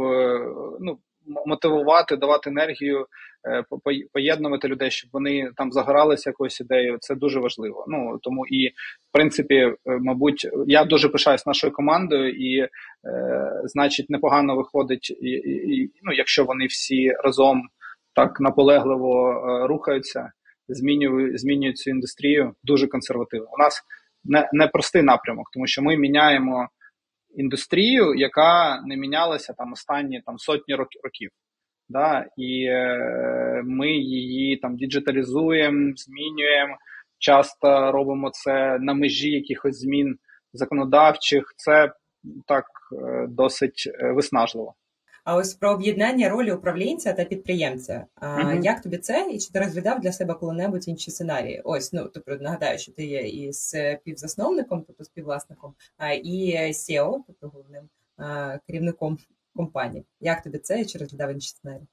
ну, мотивувати, давати енергію, поєднувати людей, щоб вони там загоралися якоюсь ідеєю. Це дуже важливо. Ну тому і в принципі, мабуть, я дуже пишаюсь нашою командою, і е, значить, непогано виходить, і, і, ну, якщо вони всі разом так наполегливо е, рухаються, змінюють змінюють цю індустрію дуже консервативно. У нас не, не простий напрямок, тому що ми міняємо індустрію, яка не мінялася там останні там сотні років. Да? І е, ми її там діджиталізуємо, змінюємо. Часто робимо це на межі якихось змін законодавчих. Це так е, досить е, виснажливо. А ось про об'єднання ролі управлінця та підприємця. А, mm-hmm. Як тобі це? І чи ти розглядав для себе коли-небудь інші сценарії? Ось ну тобто нагадаю, що ти є і співзасновником, тобто співвласником, а і SEO, тобто головним а, керівником компанії. Як тобі це і чи розглядав інші сценарії?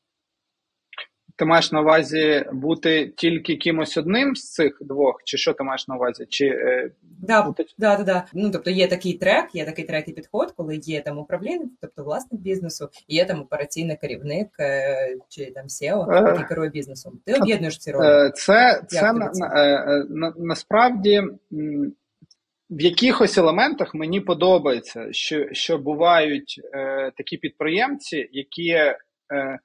Ти маєш на увазі бути тільки кимось одним з цих двох, чи що ти маєш на увазі? Чи е, да, бути... да, да, да. Ну тобто є такий трек, є такий трек і підход, коли є там управління, тобто власник бізнесу, і є там операційний керівник е, чи там SEO, е... який керує бізнесом. Ти об'єднуєш ці ролі. Це це на, на, на, насправді. В якихось елементах мені подобається, що що бувають е, такі підприємці, які е, е,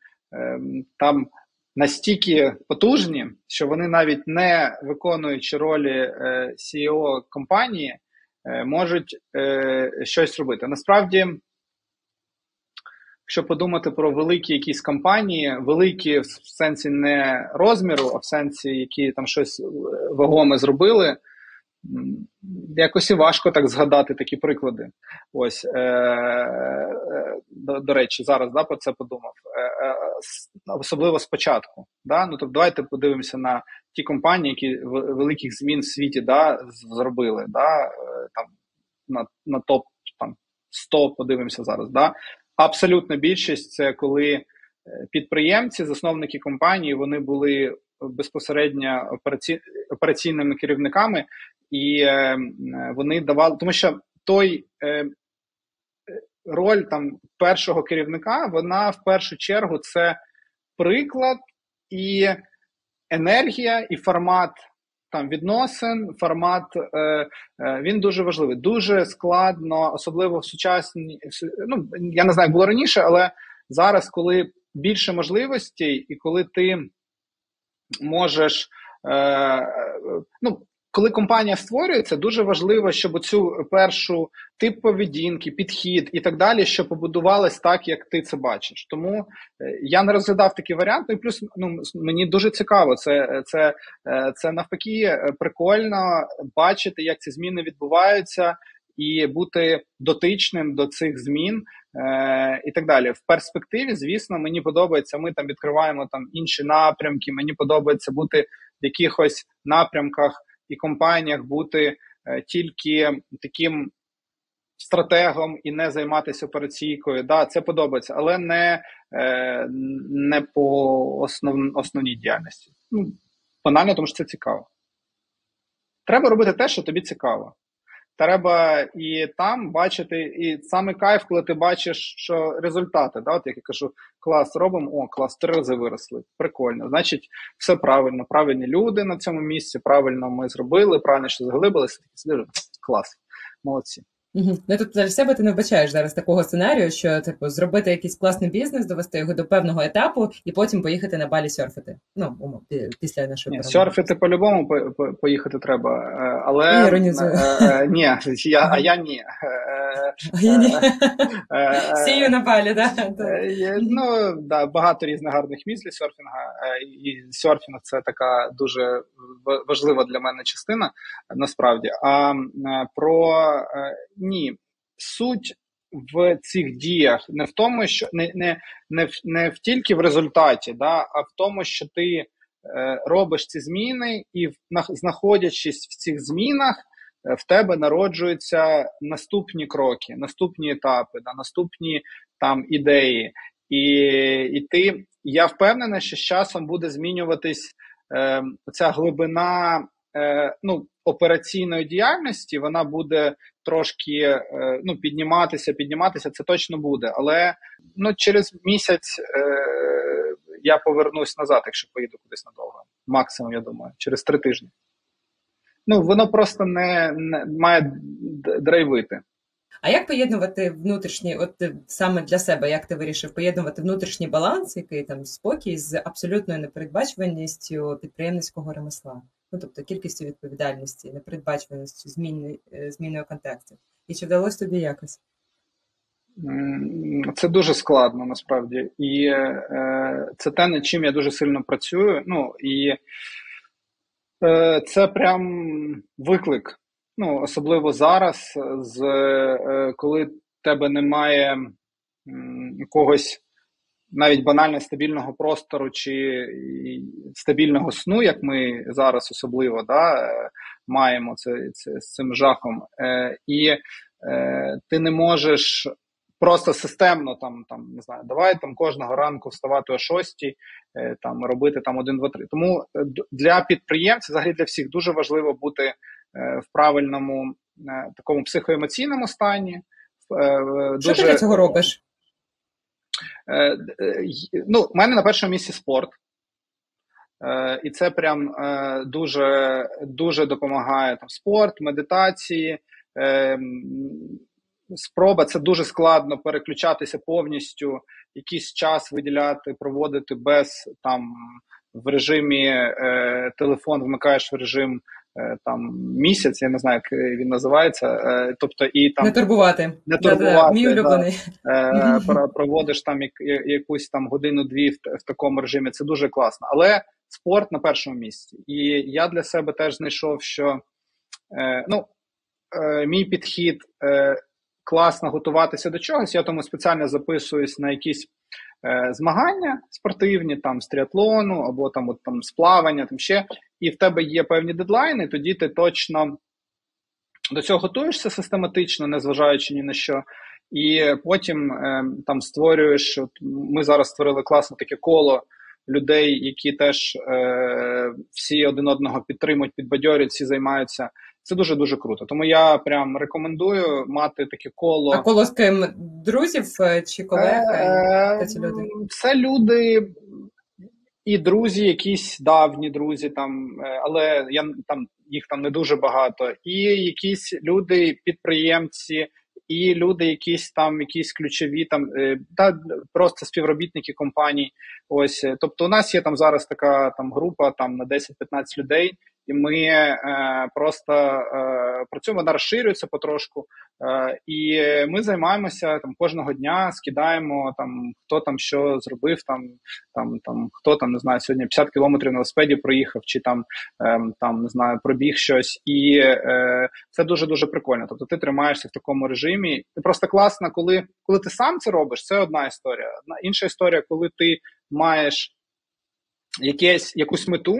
там настільки потужні, що вони навіть не виконуючи ролі CEO компанії, можуть щось робити. Насправді. Якщо подумати про великі якісь компанії, великі в сенсі не розміру, а в сенсі, які там щось вагоме зробили, якось і важко так згадати такі приклади. Ось е, е, до, до речі, зараз да, про це подумав. Е, е, Особливо спочатку. Да? Ну, тобто, давайте подивимося на ті компанії, які великих змін в світі да, зробили. Да? Е, там, На на топ там, 100 подивимося зараз. Да? Абсолютна більшість це коли е, підприємці, засновники компанії, вони були безпосередньо операці... операційними керівниками, і е, вони давали, тому що той е, роль там першого керівника, вона в першу чергу це приклад і енергія, і формат там відносин, формат е, е, він дуже важливий. Дуже складно, особливо в сучасній ну я не знаю, як було раніше, але зараз, коли більше можливостей, і коли ти можеш. Е, ну, коли компанія створюється, дуже важливо, щоб цю першу тип поведінки, підхід і так далі, що побудувалось так, як ти це бачиш. Тому е, я не розглядав такий варіант. Ну і плюс ну мені дуже цікаво. Це це, е, це навпаки е, прикольно бачити, як ці зміни відбуваються, і бути дотичним до цих змін. І так далі. В перспективі, звісно, мені подобається. Ми там відкриваємо там інші напрямки. Мені подобається бути в якихось напрямках і компаніях бути е, тільки таким стратегом і не займатися операційкою. Да, це подобається, але не е, не по основ, основній діяльності. Ну, Банально, тому що це цікаво. Треба робити те, що тобі цікаво. Треба і там бачити, і саме кайф, коли ти бачиш, що результати, да, от як я кажу, клас робимо, о, клас, три рази виросли. Прикольно. Значить, все правильно. Правильні люди на цьому місці, правильно ми зробили, правильно що заглибилися. Клас, молодці. Угу. Ну тут для себе ти не вбачаєш зараз такого сценарію, що типу зробити якийсь класний бізнес, довести його до певного етапу і потім поїхати на балі серфити. Ну умов, після нашої Ні, серфити по-любому поїхати треба, е, але. Е, е, ні, я, а я ні. А я ні. Сію на балі, да? Ну да, багато різних гарних місць для серфінга, і серфінг це така дуже важлива для мене частина насправді. А про ні, суть в цих діях не в тому, що не не, не, в, не в тільки в результаті, да, а в тому, що ти е, робиш ці зміни, і знаходячись в цих змінах, е, в тебе народжуються наступні кроки, наступні етапи, да, наступні там ідеї. І і ти, я впевнений, що з часом буде змінюватись е, ця глибина е, ну, операційної діяльності, вона буде трошки е, ну, підніматися, підніматися, це точно буде. Але ну, через місяць е, я повернусь назад, якщо поїду кудись надовго. Максимум, я думаю, через три тижні. Ну, воно просто не, не має драйвити. А як поєднувати внутрішній, от саме для себе, як ти вирішив поєднувати внутрішній баланс, який там спокій з абсолютною непередбачуваністю підприємницького ремесла? Ну тобто кількістю відповідальності, непередбачуваністю зміни, е, зміною контекстів. І чи вдалося тобі якось? Це дуже складно насправді. І е, це те, над чим я дуже сильно працюю. Ну і е, це прям виклик. Ну, особливо зараз, з е, коли тебе немає якогось навіть банально стабільного простору чи стабільного сну, як ми зараз особливо да, е, маємо це, це з цим жахом, е, і е, ти не можеш просто системно там там не знаю, давай там кожного ранку вставати о шостій, е, там робити там один, два, три. Тому е, для підприємців, взагалі для всіх, дуже важливо бути в правильному такому психоемоційному стані. Що ти для цього робиш? Е, е, ну, У мене на першому місці спорт. Е, і це прям дуже дуже допомагає там спорт, медитації. спроба це дуже складно переключатися повністю, якийсь час виділяти, проводити без там в режимі телефон, вмикаєш в режим там місяць, я не знаю, як він називається. Е, тобто і там не турбувати, не турбувати, Мій улюблений. Да, е, проводиш там як, якусь там годину-дві в, в такому режимі. Це дуже класно. Але спорт на першому місці. І я для себе теж знайшов, що е, ну, е, мій підхід е, класно готуватися до чогось. Я тому спеціально записуюсь на якісь е, змагання спортивні, там з тріатлону або там от, там з плавання, там ще, і в тебе є певні дедлайни, тоді ти точно до цього готуєшся систематично, незважаючи ні на що. І потім е, там створюєш. От Ми зараз створили класне таке коло людей, які теж е, всі один одного підтримують, підбадьорюють, всі займаються. Це дуже дуже круто. Тому я прям рекомендую мати таке коло. А коло з ким друзів е, чи колег? Е, це люди? Це люди і друзі, якісь давні друзі, там, е, але я там їх там не дуже багато, і якісь люди, підприємці, і люди, якісь там, якісь ключові там е, та просто співробітники компаній. Ось тобто, у нас є там зараз така там група там на 10-15 людей і ми е, просто е, працюємо, вона розширюється потрошку, е, і ми займаємося там кожного дня, скидаємо там, хто там що зробив, там там там хто там не знаю, сьогодні 50 кілометрів на велосипеді проїхав, чи там е, там не знаю, пробіг щось, і е, це дуже дуже прикольно. Тобто ти тримаєшся в такому режимі. І просто класно, коли коли ти сам це робиш, це одна історія. Інша історія, коли ти маєш якесь якусь мету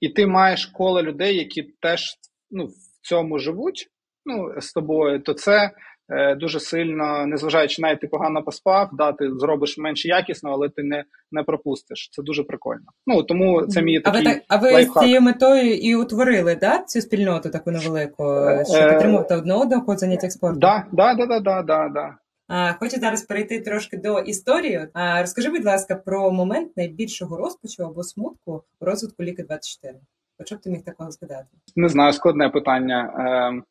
і ти маєш коло людей, які теж ну, в цьому живуть ну, з тобою, то це е, дуже сильно, незважаючи навіть ти погано поспав, да, ти зробиш менш якісно, але ти не не пропустиш. Це дуже прикольно. Ну тому це мій такий А ви так, а ви з цією метою і утворили да, цю спільноту таку невелику, що е, підтримувати одне одного по заняттях спорту? Так, да, да, да, да, да, да. Хочу зараз перейти трошки до історії. Розкажи, будь ласка, про момент найбільшого розпачу або смутку у розвитку ліки 24 Хоча б ти міг такого згадати? Не знаю, складне питання. Ем,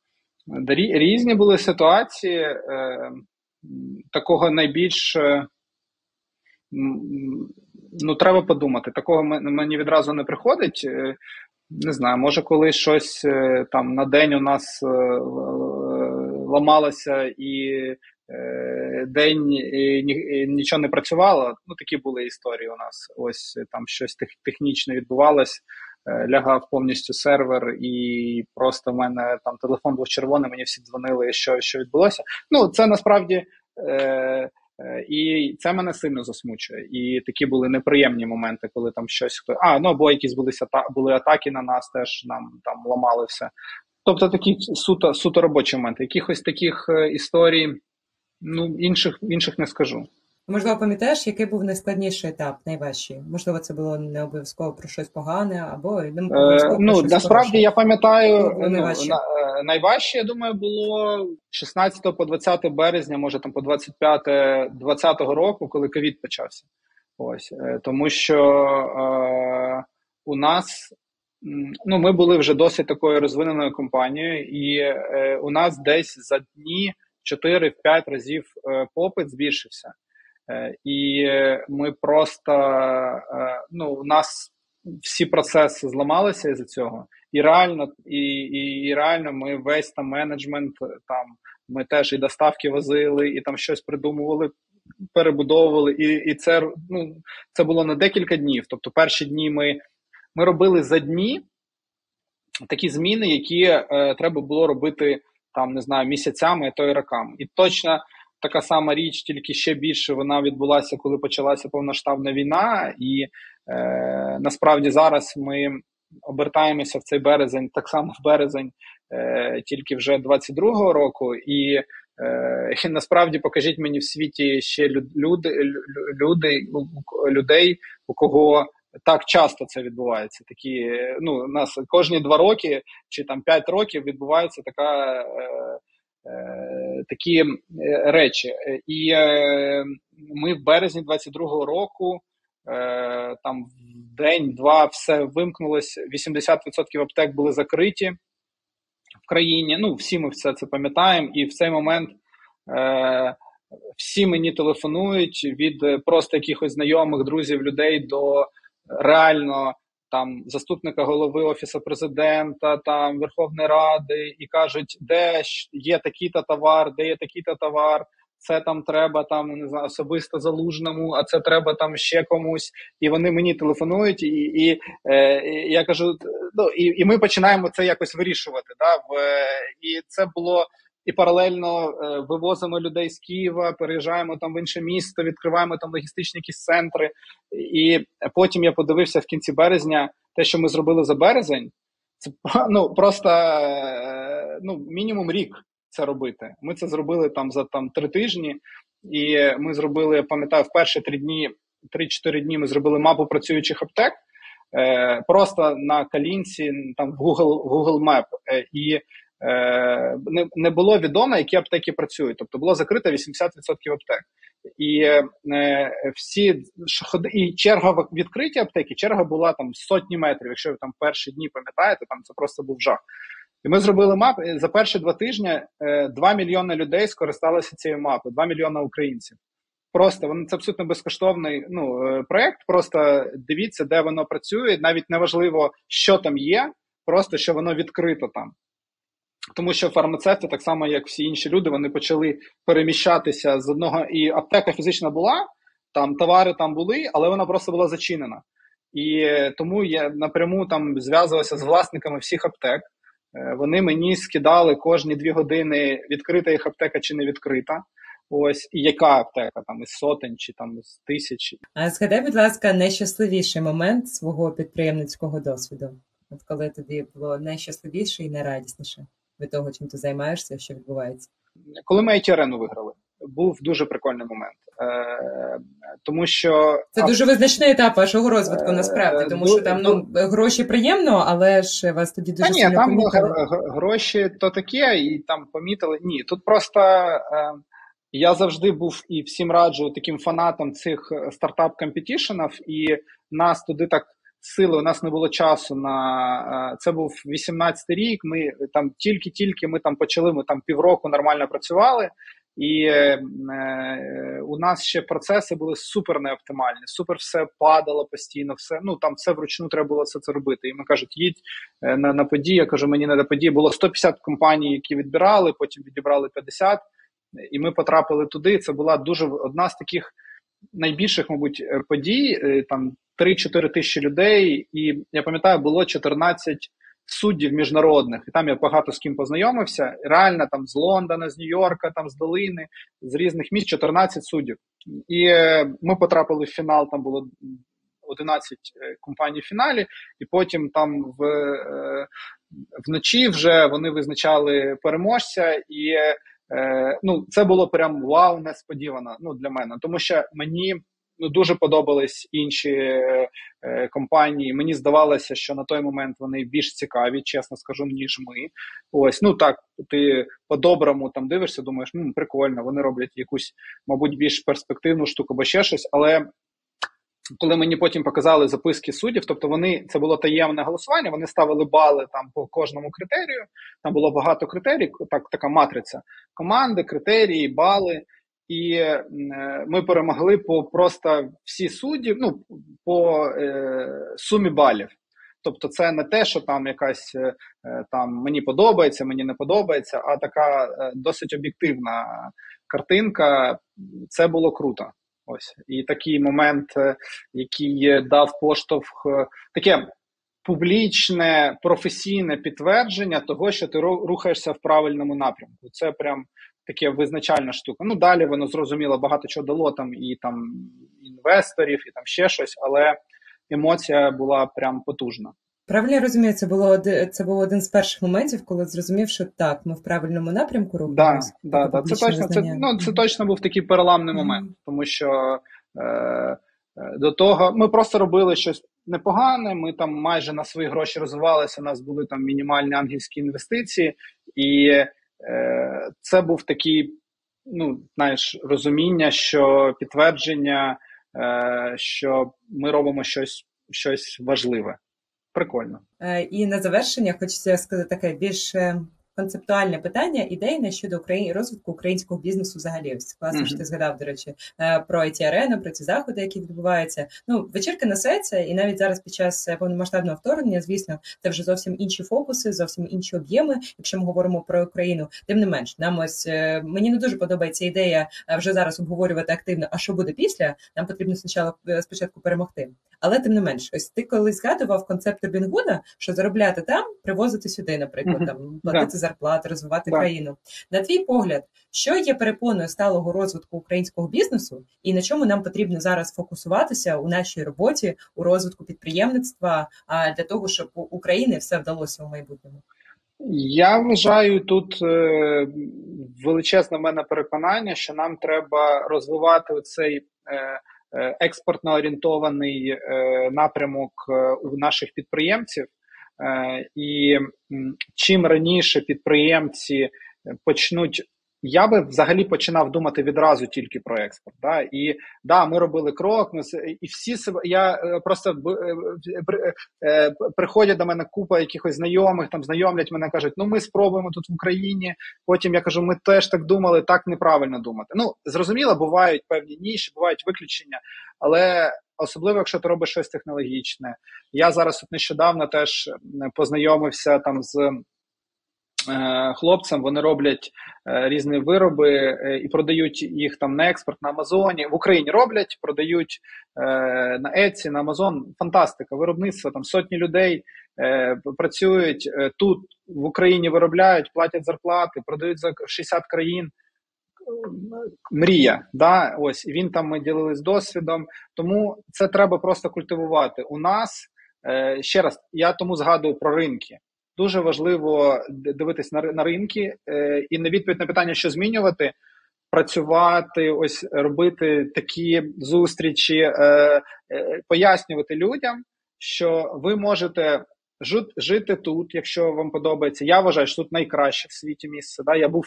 різні були ситуації. Ем, такого найбільш ну треба подумати. Такого мені відразу не приходить. Е, не знаю, може, коли щось е, там на день у нас е, ламалося і Е, день нічого не працювало. Ну такі були історії у нас. Ось там щось технічне відбувалось. Е, лягав повністю сервер, і просто в мене там телефон був червоний. Мені всі дзвонили, що що відбулося. Ну це насправді. Е, і це мене сильно засмучує. І такі були неприємні моменти, коли там щось хто. А, ну або якісь були були атаки на нас, теж нам там ламали все. Тобто такі суто суто робочі моменти. Якихось таких історій Ну, інших інших не скажу. Можливо, пам'ятаєш, який був найскладніший етап, найважчий? Можливо, це було не обов'язково про щось погане, або не е, ну насправді я пам'ятаю ну, найважче. На, е, найважче, я думаю, було 16 по 20 березня, може там по 25 20 року, коли ковід почався. Ось е, тому, що е, у нас ну ми були вже досить такою розвиненою компанією, і е, у нас десь за дні. 4-5 разів е, попит збільшився. Е, і ми просто е, ну, у нас всі процеси зламалися із цього. І реально, і, і, і реально ми весь там менеджмент, там ми теж і доставки возили, і там щось придумували, перебудовували. І і це ну, це було на декілька днів. Тобто, перші дні ми ми робили за дні такі зміни, які е, треба було робити там не знаю місяцями, то й роками. І точно така сама річ, тільки ще більше вона відбулася, коли почалася повноштабна війна, і е, насправді зараз ми обертаємося в цей березень, так само в березень, е, тільки вже 22-го року, і, е, і насправді покажіть мені в світі ще люди, люди, людей, у кого так часто це відбувається. Такі, ну, у нас кожні два роки чи там п'ять років відбувається така. Е, е, Такі е, речі, і е, ми в березні 22-го року там в день-два все вимкнулось. 80% аптек були закриті в країні. Ну всі ми все це пам'ятаємо, і в цей момент всі мені телефонують від просто якихось знайомих друзів людей до реально там заступника голови офісу президента, там Верховної Ради, і кажуть, де є такий-то товар, де є такий-то товар. Це там треба там не знаю, особисто залужному, а це треба там ще комусь. І вони мені телефонують, і і, е, і я кажу: ну і і ми починаємо це якось вирішувати. Да, в, І це було і паралельно е, вивозимо людей з Києва, переїжджаємо там в інше місто, відкриваємо там логістичні якісь центри. І потім я подивився в кінці березня те, що ми зробили за березень. Це ну просто е, ну мінімум рік це робити. Ми це зробили там за там три тижні, і ми зробили, пам'ятаю, в перші три дні, три-чотири дні ми зробили мапу працюючих аптек. Е, просто на калінці, там в Google Google Map. І не не було відомо, які аптеки працюють. Тобто було закрито 80% аптек. І е, всі і черга відкриті аптеки, черга була там сотні метрів. Якщо ви там перші дні пам'ятаєте, там це просто був жах. І ми зробили мап за перші два тижні. Е, 2 мільйони людей скористалися цією мапою, 2 мільйони українців. Просто вони це абсолютно безкоштовний ну, е, проект. Просто дивіться, де воно працює. Навіть неважливо, що там є, просто що воно відкрито там. Тому що фармацевти, так само як всі інші люди, вони почали переміщатися з одного і аптека фізична була, там товари там були, але вона просто була зачинена. І тому я напряму там зв'язувався з власниками всіх аптек. Е, вони мені скидали кожні дві години, відкрита їх аптека чи не відкрита. Ось і яка аптека там із сотень чи там з тисяч. А згадай, будь ласка, найщасливіший момент свого підприємницького досвіду. От коли тобі було найщасливіше і найрадісніше від того, чим ти займаєшся, що відбувається? Коли ми it арену виграли, був дуже прикольний момент, Е, тому що це дуже визначний етап вашого розвитку. Насправді, тому що там ну гроші приємно, але ж вас тоді дуже Та ні, там помітили. гроші то таке, і там помітили. Ні, тут просто. Е, я завжди був і всім раджу таким фанатом цих стартап компетішенів, і нас туди так сили, у нас не було часу на це. Був 18-й рік. Ми там тільки-тільки ми там почали. Ми там півроку нормально працювали, і е, у нас ще процеси були супер неоптимальні. Супер все падало постійно. Все ну там все вручну треба було все це робити. І ми кажуть, їдь е, на на події. Я кажу, мені не на події. Було 150 компаній, які відбирали. Потім відібрали 50, і ми потрапили туди. Це була дуже одна з таких найбільших, мабуть, е, подій. Е, там 3-4 тисячі людей, і я пам'ятаю, було 14 суддів міжнародних, і там я багато з ким познайомився. Реально там з Лондона, з Нью-Йорка, там з Долини, з різних міст 14 суддів. І е, ми потрапили в фінал. Там було 11 е, компаній в фіналі, і потім там в вночі вже вони визначали переможця, і е, ну це було прям вау, несподівано. Ну для мене, тому що мені ну дуже подобались інші е, компанії. Мені здавалося, що на той момент вони більш цікаві, чесно скажу, ніж ми. Ось ну так. Ти по-доброму там дивишся, думаєш, ну прикольно, вони роблять якусь, мабуть, більш перспективну штуку, або ще щось, але. Коли мені потім показали записки суддів, тобто вони це було таємне голосування, вони ставили бали там по кожному критерію. Там було багато критерій, так така матриця команди, критерії, бали і е, ми перемогли по просто всі судді, ну по е, сумі балів. Тобто, це не те, що там якась е, там мені подобається, мені не подобається, а така е, досить об'єктивна картинка. Це було круто. Ось і такий момент, е, який дав поштовх, е, таке публічне професійне підтвердження того, що ти рухаєшся в правильному напрямку. Це прям таке визначальна штука. Ну далі воно зрозуміло багато чого дало там і там інвесторів, і там ще щось, але емоція була прям потужна. Правильно я розумію, це було це був один з перших моментів, коли зрозумів, що так, ми в правильному напрямку рухаємося. Да, да, да. Це точно це, ну, це точно був такий переламний mm-hmm. момент, тому що е, е, до того ми просто робили щось непогане. Ми там майже на свої гроші розвивалися. У нас були там мінімальні ангельські інвестиції, і Е, це був такий, ну, знаєш, розуміння, що підтвердження, е, що ми робимо щось, щось важливе. Прикольно. Е, і на завершення хочеться сказати таке більш концептуальне питання ідейне щодо України розвитку українського бізнесу взагалі. Ось класно, mm-hmm. що ти згадав, до речі, е, про it арену про ці заходи, які відбуваються. Ну, вечірка несе це, і навіть зараз під час повномасштабного вторгнення, звісно, це вже зовсім інші фокуси, зовсім інші об'єми, якщо ми говоримо про Україну. Тим не менш, нам ось е, мені не дуже подобається ідея вже зараз обговорювати активно. А що буде після? Нам потрібно спочатку спочатку перемогти. Але тим не менш, ось ти коли згадував концепт Робінгуда, що заробляти там, привозити сюди, наприклад, там платити зарплати, розвивати країну. На твій погляд, що є перепоною сталого розвитку українського бізнесу, і на чому нам потрібно зараз фокусуватися у нашій роботі у розвитку підприємництва, для того, щоб у України все вдалося у майбутньому? Я вважаю тут е, величезне в мене переконання, що нам треба розвивати цей е, е, експортно орієнтований напрямок у наших підприємців. Е, і чим раніше підприємці почнуть я би взагалі починав думати відразу тільки про експорт. Да? І да, ми робили крок, ми і всі себе. Я е, просто е, е, приходять до мене купа якихось знайомих, там знайомлять мене, кажуть, ну ми спробуємо тут в Україні. Потім я кажу, ми теж так думали, так неправильно думати. Ну зрозуміло, бувають певні ніші, бувають виключення, але. Особливо, якщо ти робиш щось технологічне. Я зараз от нещодавно теж познайомився там з хлопцям вони роблять е, різні вироби е, і продають їх там на експорт на Амазоні. В Україні роблять, продають на Etsy, на Амазон. Фантастика, виробництво там сотні людей працюють тут в Україні виробляють, платять зарплати, продають за 60 країн. Мрія, да, ось і він там ми ділились досвідом. Тому це треба просто культивувати. У нас ще раз я тому згадую про ринки дуже важливо дивитись на на ринки е, і на відповідь на питання, що змінювати, працювати, ось робити такі зустрічі, е, е, пояснювати людям, що ви можете жити тут, якщо вам подобається. Я вважаю, що тут найкраще в світі місце. Да? Я був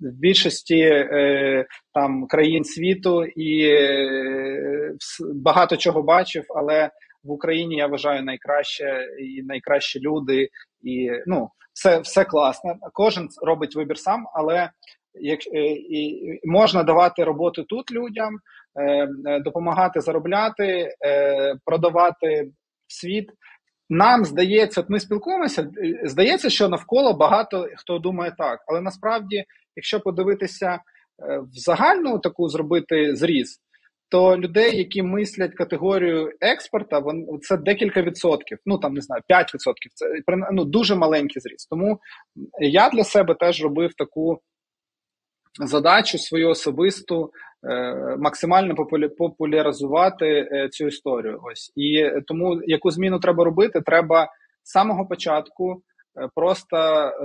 в більшості е, там країн світу і е, багато чого бачив, але в Україні я вважаю найкраще і найкращі люди, і ну все все класно. Кожен робить вибір сам, але як е, і можна давати роботу тут людям, е, е, допомагати заробляти, продавати світ. Нам здається, от ми спілкуємося. Здається, що навколо багато хто думає так, але насправді, якщо подивитися в загальну таку зробити зріз, то людей, які мислять категорію експорта, вон, це декілька відсотків. Ну там не знаю, 5 відсотків. Це ну, дуже маленький зріст. Тому я для себе теж робив таку задачу свою особисту. Е, максимально популяризувати е, цю історію. Ось і тому яку зміну треба робити, треба з самого початку просто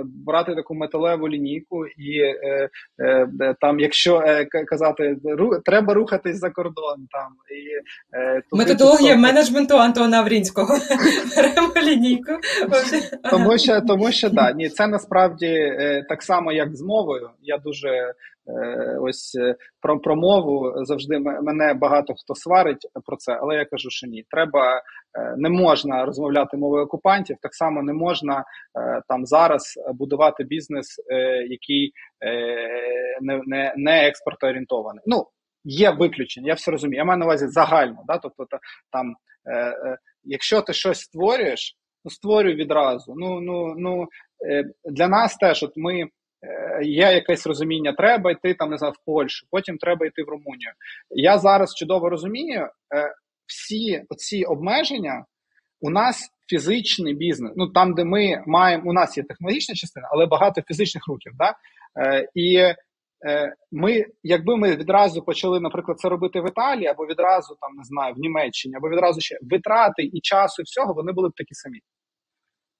брати таку металеву лінійку, і е, е, там, якщо е, казати, ру, треба рухатись за кордон. Там і е, методологія тут, менеджменту Антона Аврінського. Беремо лінійку. Тому що тому що да, ні, це насправді е, так само, як з мовою. Я дуже Е, ось е, про про мову завжди мене багато хто сварить про це, але я кажу, що ні, треба е, не можна розмовляти мовою окупантів. Так само не можна там зараз будувати бізнес, який не не, не експортоорієнтований. Ну є виключення, я все розумію. Я маю на увазі загально. Да? Тобто там, якщо ти щось створюєш, ну створюй відразу. Ну ну ну для нас теж, от ми. Е, є якесь розуміння, треба йти там не знаю, в Польщу, потім треба йти в Румунію. Я зараз чудово розумію, е, всі ці обмеження у нас фізичний бізнес. Ну там, де ми маємо, у нас є технологічна частина, але багато фізичних рухів. Да? Е, і ми, якби ми відразу почали, наприклад, це робити в Італії, або відразу там не знаю, в Німеччині, або відразу ще витрати і часу, і всього, вони були б такі самі.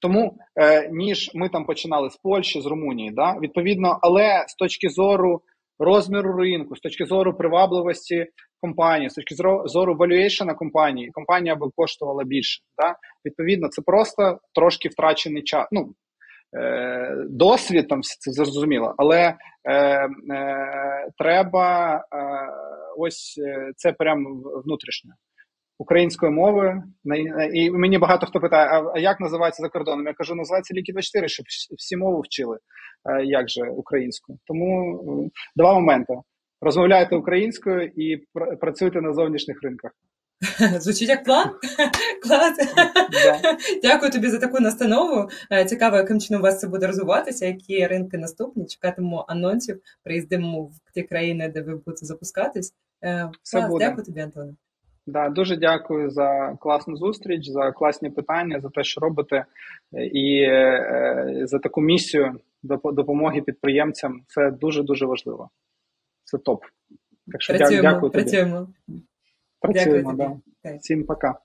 Тому е, ніж ми там починали з Польщі, з Румунії, да відповідно, але з точки зору розміру ринку, з точки зору привабливості компанії, з точки зору валюєшена компанії, компанія би коштувала більше. Да? Відповідно, це просто трошки втрачений час. Ну е, досвід там це зрозуміло, але е, е, треба е, ось е, це прямо внутрішньо. Української мови. На- І мені багато хто питає, а, як називається за кордоном? Я кажу, називається Ліки 24, щоб всі- мови вчили. Е, Як же українську? Тому е, два моменти: розмовляйте українською і пр- працюйте на зовнішніх ринках. Звучить як план. Клас. Да. Дякую тобі за таку настанову. Е, Цікаво, яким чином у вас це буде розвиватися, які ринки наступні. Чекатимемо анонсів, приїздимо в ті країни, де ви будете запускатись. Все клас, буде. Дякую тобі, Антоне. Да, дуже дякую за класну зустріч, за класні питання, за те, що робите, і е, за таку місію допомоги підприємцям. Це дуже дуже важливо. Це топ. Так що Працюємо, дякую тобі. працюємо. Працюємо. Дякую Да. Всім пока.